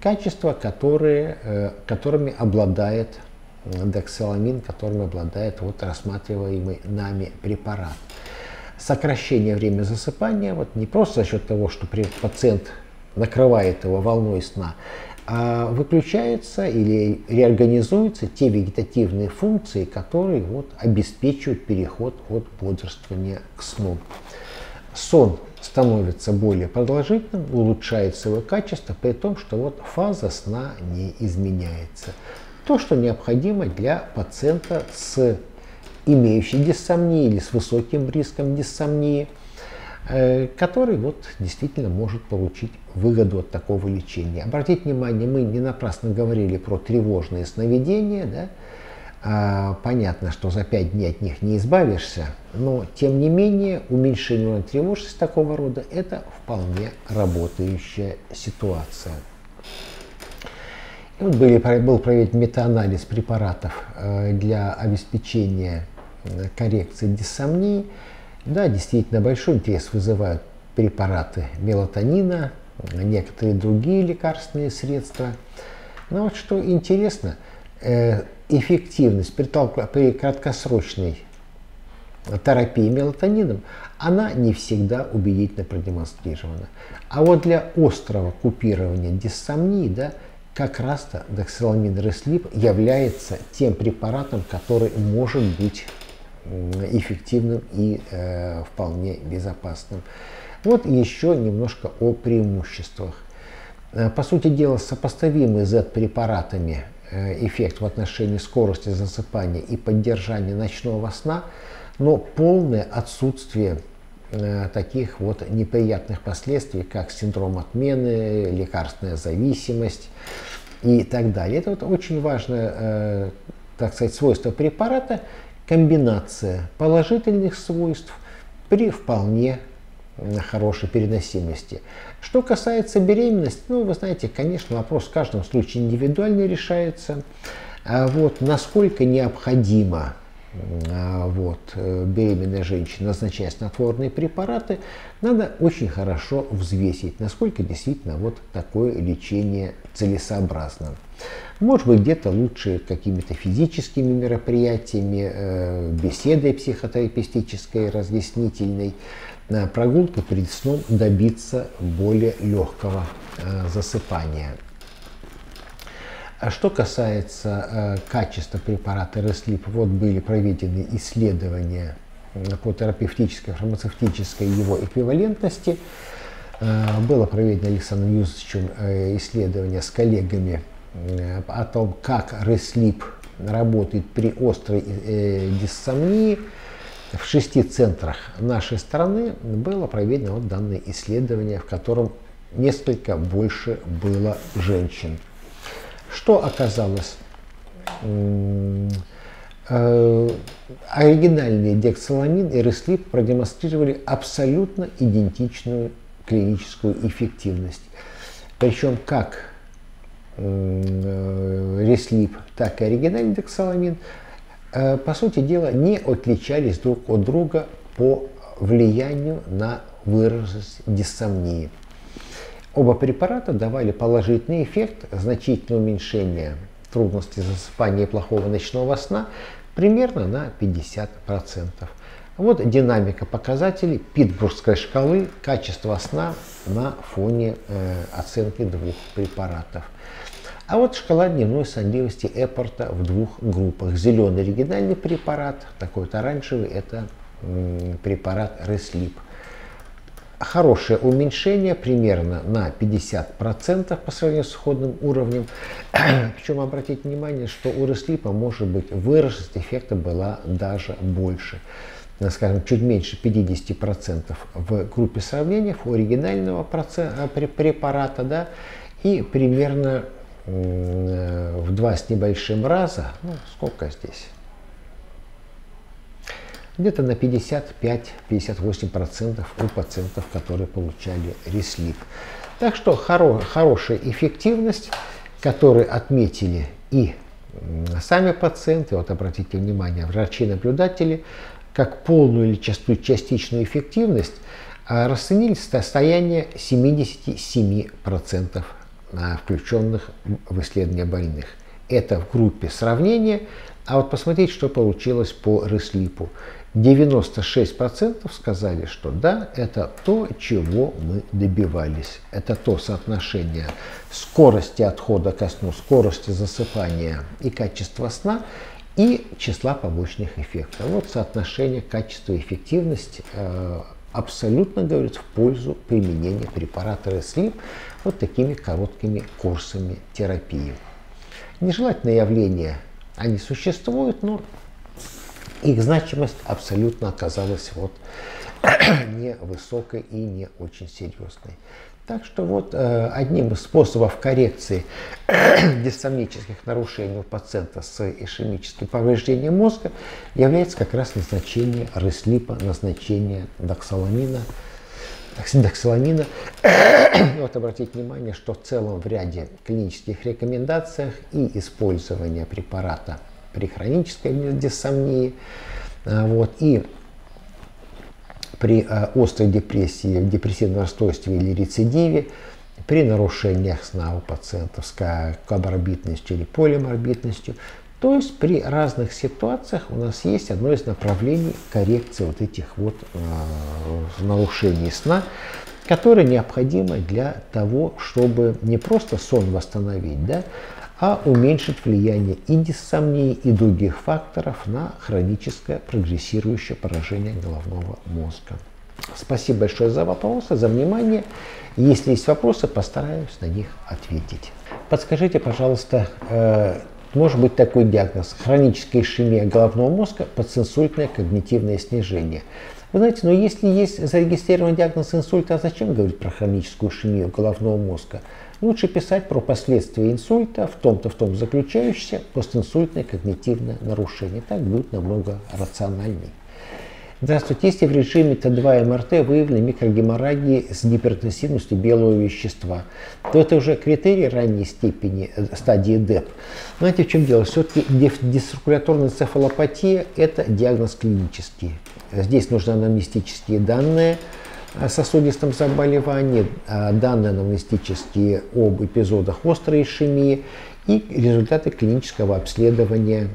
качества, которые, э, которыми обладает дексаламин, которым обладает вот рассматриваемый нами препарат. Сокращение времени засыпания, вот не просто за счет того, что пациент накрывает его волной сна, а выключаются или реорганизуются те вегетативные функции, которые вот обеспечивают переход от бодрствования к сну. Сон становится более продолжительным, улучшается его качество, при том, что вот фаза сна не изменяется. То, что необходимо для пациента с имеющей дисомнией или с высоким риском дисомнии, э, который вот действительно может получить выгоду от такого лечения. Обратите внимание, мы не напрасно говорили про тревожные сновидения, да, понятно, что за пять дней от них не избавишься, но тем не менее уменьшение тревожности такого рода – это вполне работающая ситуация. И вот были, был проведен метаанализ препаратов э, для обеспечения э, коррекции дисомнии. Да, действительно, большой интерес вызывают препараты мелатонина, некоторые другие лекарственные средства. Но вот что интересно – Э, эффективность при, при краткосрочной терапии мелатонином, она не всегда убедительно продемонстрирована. А вот для острого купирования диссомнии, да, как раз-то доксиламин реслип является тем препаратом, который может быть эффективным и э, вполне безопасным. Вот еще немножко о преимуществах. Э, по сути дела, сопоставимые Z-препаратами эффект в отношении скорости засыпания и поддержания ночного сна, но полное отсутствие э, таких вот неприятных последствий, как синдром отмены, лекарственная зависимость и так далее. Это вот очень важное, э, так сказать, свойство препарата, комбинация положительных свойств при вполне хорошей переносимости. Что касается беременности, ну, вы знаете, конечно, вопрос в каждом случае индивидуально решается. А вот насколько необходимо а, вот, э, беременная женщина назначая снотворные препараты, надо очень хорошо взвесить, насколько действительно вот такое лечение целесообразно. Может быть, где-то лучше какими-то физическими мероприятиями, э, беседой психотерапевтической, разъяснительной, прогулкой перед сном добиться более легкого э, засыпания. А что касается э, качества препарата Реслип, вот были проведены исследования по терапевтической, фармацевтической его эквивалентности. Э, было проведено Александром Юзовичем исследование с коллегами о том, как Реслип работает при острой диссомнии в шести центрах нашей страны было проведено вот данное исследование, в котором несколько больше было женщин. Что оказалось? Э, оригинальные дексаламин и реслип продемонстрировали абсолютно идентичную клиническую эффективность. Причем как э, реслип, так и оригинальный дексаламин по сути дела, не отличались друг от друга по влиянию на выраженность диссомнии. Оба препарата давали положительный эффект, значительное уменьшение трудностей засыпания и плохого ночного сна примерно на 50%. Вот динамика показателей Питтсбургской шкалы качества сна на фоне э, оценки двух препаратов. А вот шкала дневной сонливости Эпорта в двух группах. Зеленый оригинальный препарат, такой вот оранжевый, это препарат Реслип. Хорошее уменьшение примерно на 50% по сравнению с исходным уровнем. *clears throat* Причем обратите внимание, что у Реслипа может быть выраженность эффекта была даже больше. Скажем, чуть меньше 50% в группе сравнения у оригинального э, препарата, да, и примерно в два с небольшим раза, ну, сколько здесь? Где-то на 55-58% у пациентов, которые получали реслип. Так что хоро хорошая эффективность, которую отметили и сами пациенты, вот обратите внимание, врачи-наблюдатели, как полную или частичную эффективность а, расценили состояние 77% включенных в исследование больных. Это в группе сравнения, а вот посмотреть, что получилось по Реслипу. 96% сказали, что да, это то, чего мы добивались. Это то соотношение скорости отхода ко сну, скорости засыпания и качества сна, и числа побочных эффектов. Вот соотношение качества и эффективность э, абсолютно говорит в пользу применения препарата Реслип вот такими короткими курсами терапии. Нежелательные явления, они существуют, но их значимость абсолютно оказалась вот *coughs* невысокой и не очень серьезной. Так что вот э, одним из способов коррекции *coughs* диссомнических нарушений у пациента с ишемическим повреждением мозга является как раз назначение реслипа, назначение доксаламина. Доксаламина. вот обратите внимание, что в целом в ряде клинических рекомендациях и использование препарата при хронической диссомнии, э, вот, и при э, острой депрессии, депрессивном расстройстве или рецидиве, при нарушениях сна у пациентов с коморбидностью или полиморбидностью. То есть при разных ситуациях у нас есть одно из направлений коррекции вот этих вот э, нарушений сна, которое необходимо для того, чтобы не просто сон восстановить, да, а уменьшить влияние и диссомнии, и других факторов на хроническое прогрессирующее поражение головного мозга. Спасибо большое за вопросы, за внимание. Если есть вопросы, постараюсь на них ответить. Подскажите, пожалуйста, э, может быть такой диагноз – хроническая ишемия головного мозга, подсинсультное когнитивное снижение. Вы знаете, но если есть зарегистрированный диагноз инсульта, а зачем говорить про хроническую ишемию головного мозга? Лучше писать про последствия инсульта, в том-то в том заключающееся постинсультное когнитивное нарушение. Так будет намного рациональней. Здравствуйте. Если в режиме Т2 МРТ выявлены микрогеморрагии с гипертенсивностью белого вещества, то это уже критерий ранней степени э, стадии ДЭП. Знаете, в чем дело? Все-таки дисциркуляторная цефалопатия – это диагноз клинический. Здесь нужны анамнестические данные – сосудистом заболевании, а, данные анамнестические об эпизодах острой ишемии и результаты клинического обследования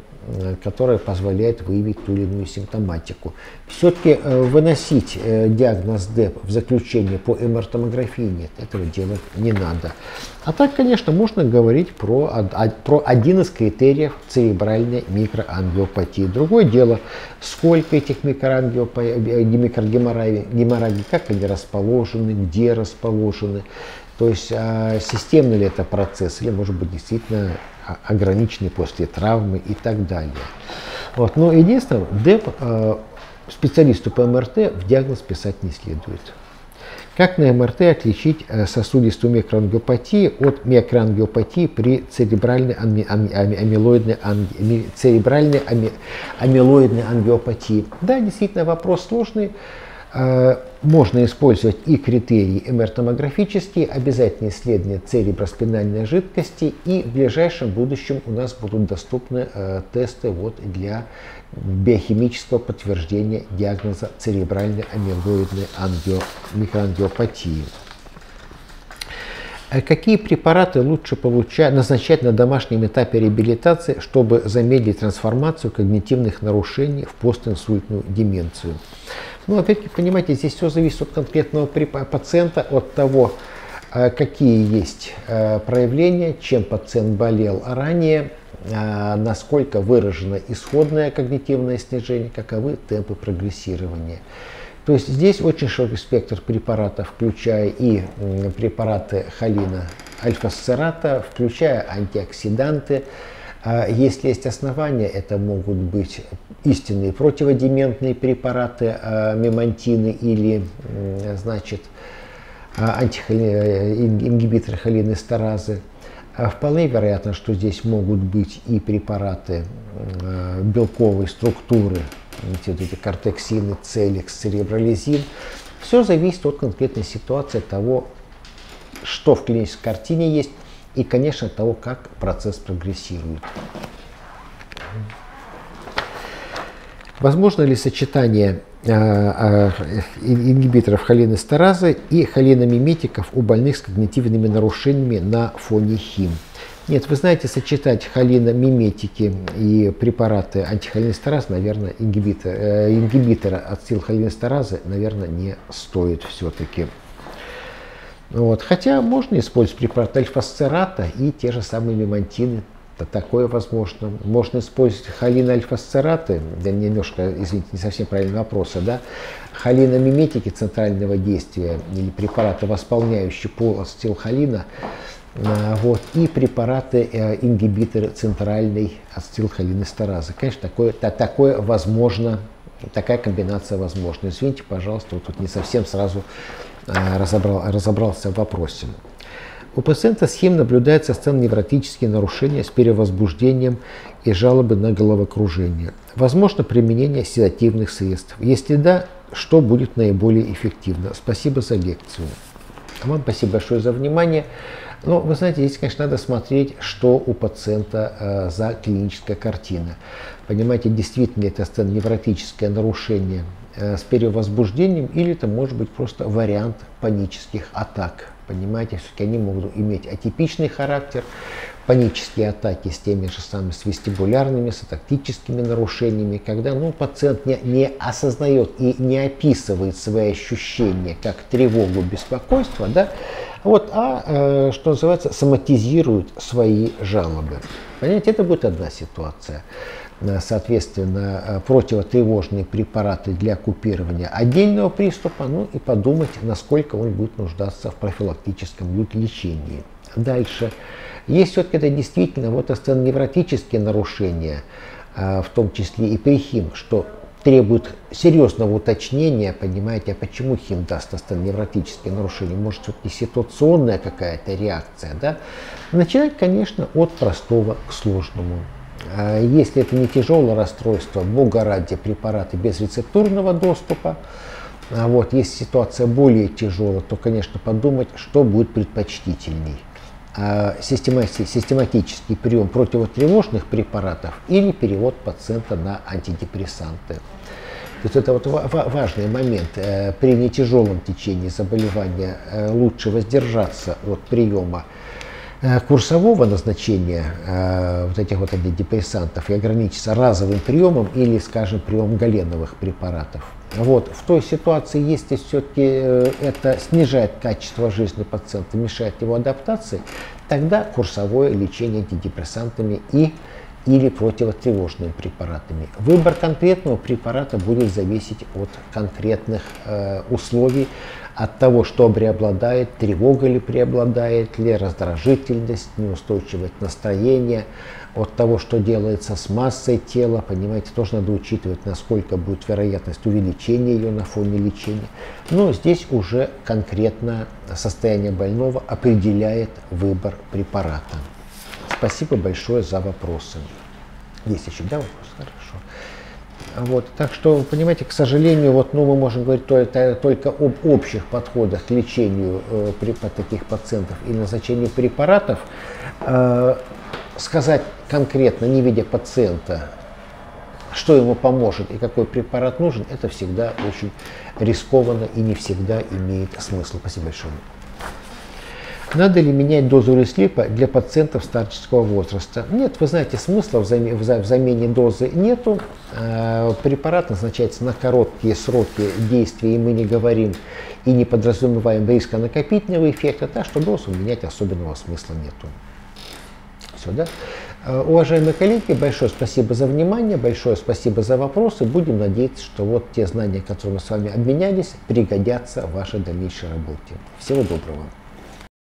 которая позволяет выявить ту или иную симптоматику. Все-таки э, выносить э, диагноз ДЭП в заключение по МР-томографии нет, этого делать не надо. А так, конечно, можно говорить про, про один из критериев церебральной микроангиопатии. Другое дело, сколько этих микрогеморрагий, как они расположены, где расположены. То есть а, системный ли это процесс, или может быть действительно ограниченный после травмы и так далее. Вот. Но единственное, ДЭП э, специалисту по МРТ в диагноз писать не следует. Как на МРТ отличить э, сосудистую микроангиопатию от микроангиопатии при церебральной, ами, ами, амилоидной, ами, церебральной ами, амилоидной ангиопатии? Да, действительно, вопрос сложный. Э, можно использовать и критерии МР-томографические, обязательное исследование цереброспинальной жидкости, и в ближайшем будущем у нас будут доступны э, тесты вот для биохимического подтверждения диагноза церебральной амилоидной ангио, микроангиопатии. Э, какие препараты лучше получать, назначать на домашнем этапе реабилитации, чтобы замедлить трансформацию когнитивных нарушений в постинсультную деменцию? Ну, опять-таки, понимаете, здесь все зависит от конкретного пациента, от того, какие есть проявления, чем пациент болел ранее, насколько выражено исходное когнитивное снижение, каковы темпы прогрессирования. То есть здесь очень широкий спектр препаратов, включая и препараты холина альфа-сцерата, включая антиоксиданты. А если есть основания, это могут быть истинные противодементные препараты, а, мемантины или, значит, а, ингибиторы холинестеразы. Вполне вероятно, что здесь могут быть и препараты белковой структуры, вот эти кортексины, целикс, церебролизин. Все зависит от конкретной ситуации, того, что в клинической картине есть, и, конечно, от того, как процесс прогрессирует. Возможно ли сочетание э, э, ингибиторов холинестеразы и холиномиметиков у больных с когнитивными нарушениями на фоне хим? Нет, вы знаете, сочетать холиномиметики и препараты антихолинестеразы, наверное, ингибитор, э, ингибитора ацетилхолинестеразы, наверное, не стоит все-таки. Вот. Хотя можно использовать препарат альфасцерата и те же самые мемантины. Это такое возможно. Можно использовать холина альфасцераты, да немножко, извините, не совсем правильный вопрос, а, да, холиномиметики центрального действия или препараты, восполняющие пол ацетилхолина, вот, и препараты, э, ингибиторы центральной ацетилхолинестеразы. Конечно, такое, такое возможно, такая комбинация возможна. Извините, пожалуйста, вот тут не совсем сразу Э, разобрал, разобрался в вопросе. У пациента с ХИМ наблюдается сценно-невротические нарушения с перевозбуждением и жалобы на головокружение. Возможно применение седативных средств. Если да, что будет наиболее эффективно? Спасибо за лекцию. Вам спасибо большое за внимание. Но вы знаете, здесь, конечно, надо смотреть, что у пациента э, за клиническая картина. Понимаете, действительно это невротическое нарушение Э, с перевозбуждением, или это может быть просто вариант панических атак. Понимаете, все-таки они могут иметь атипичный характер, панические атаки с теми же самыми с вестибулярными, с атактическими нарушениями, когда ну, пациент не, не осознает и не описывает свои ощущения как тревогу, беспокойство, да, вот, а, э, что называется, соматизирует свои жалобы. Понимаете, это будет одна ситуация. Э, соответственно, э, противотревожные препараты для купирования отдельного приступа, ну и подумать, насколько он будет нуждаться в профилактическом лечении. Дальше. Есть все-таки это действительно вот невротические нарушения, в том числе и при хим, что требует серьезного уточнения, понимаете, а почему хим даст невротические нарушения, может это не ситуационная какая-то реакция, да? Начинать, конечно, от простого к сложному. А если это не тяжелое расстройство, бога ради, препараты без рецептурного доступа. А вот, если ситуация более тяжелая, то, конечно, подумать, что будет предпочтительней. А систематический прием противотревожных препаратов или перевод пациента на антидепрессанты. То есть это вот важный момент. Э, при нетяжелом течении заболевания э, лучше воздержаться от приема Э, курсового назначения вот этих вот антидепрессантов и ограничиться разовым приемом или, скажем, приемом галеновых препаратов. Вот. В той ситуации, если все-таки это снижает качество жизни пациента, мешает его адаптации, тогда курсовое лечение антидепрессантами и или противотревожными препаратами. Выбор конкретного препарата будет зависеть от конкретных э, условий, от того, что преобладает, тревога ли преобладает ли, раздражительность, неустойчивость настроения, от того, что делается с массой тела, понимаете, тоже надо учитывать, насколько будет вероятность увеличения ее на фоне лечения. Но здесь уже конкретно состояние больного определяет выбор препарата. Спасибо большое за вопросы. Есть еще, да, вопрос? Хорошо. Вот, так что, понимаете, к сожалению, вот, ну, мы можем говорить только, только об общих подходах к лечению э, при, таких пациентов и назначению препаратов. Э, сказать конкретно, не видя пациента, что ему поможет и какой препарат нужен, это всегда очень рискованно и не всегда имеет смысл. Спасибо большое. Надо ли менять дозу реслипа для пациентов старческого возраста? Нет, вы знаете, смысла в замене, в замене дозы нету. Э, препарат назначается на короткие сроки действия, и мы не говорим и не подразумеваем риска накопительного эффекта, так что дозу менять особенного смысла нету. Все, да? Э, уважаемые коллеги, большое спасибо за внимание, большое спасибо за вопросы. Будем надеяться, что вот те знания, которые мы с вами обменялись, пригодятся в вашей дальнейшей работе. Всего доброго.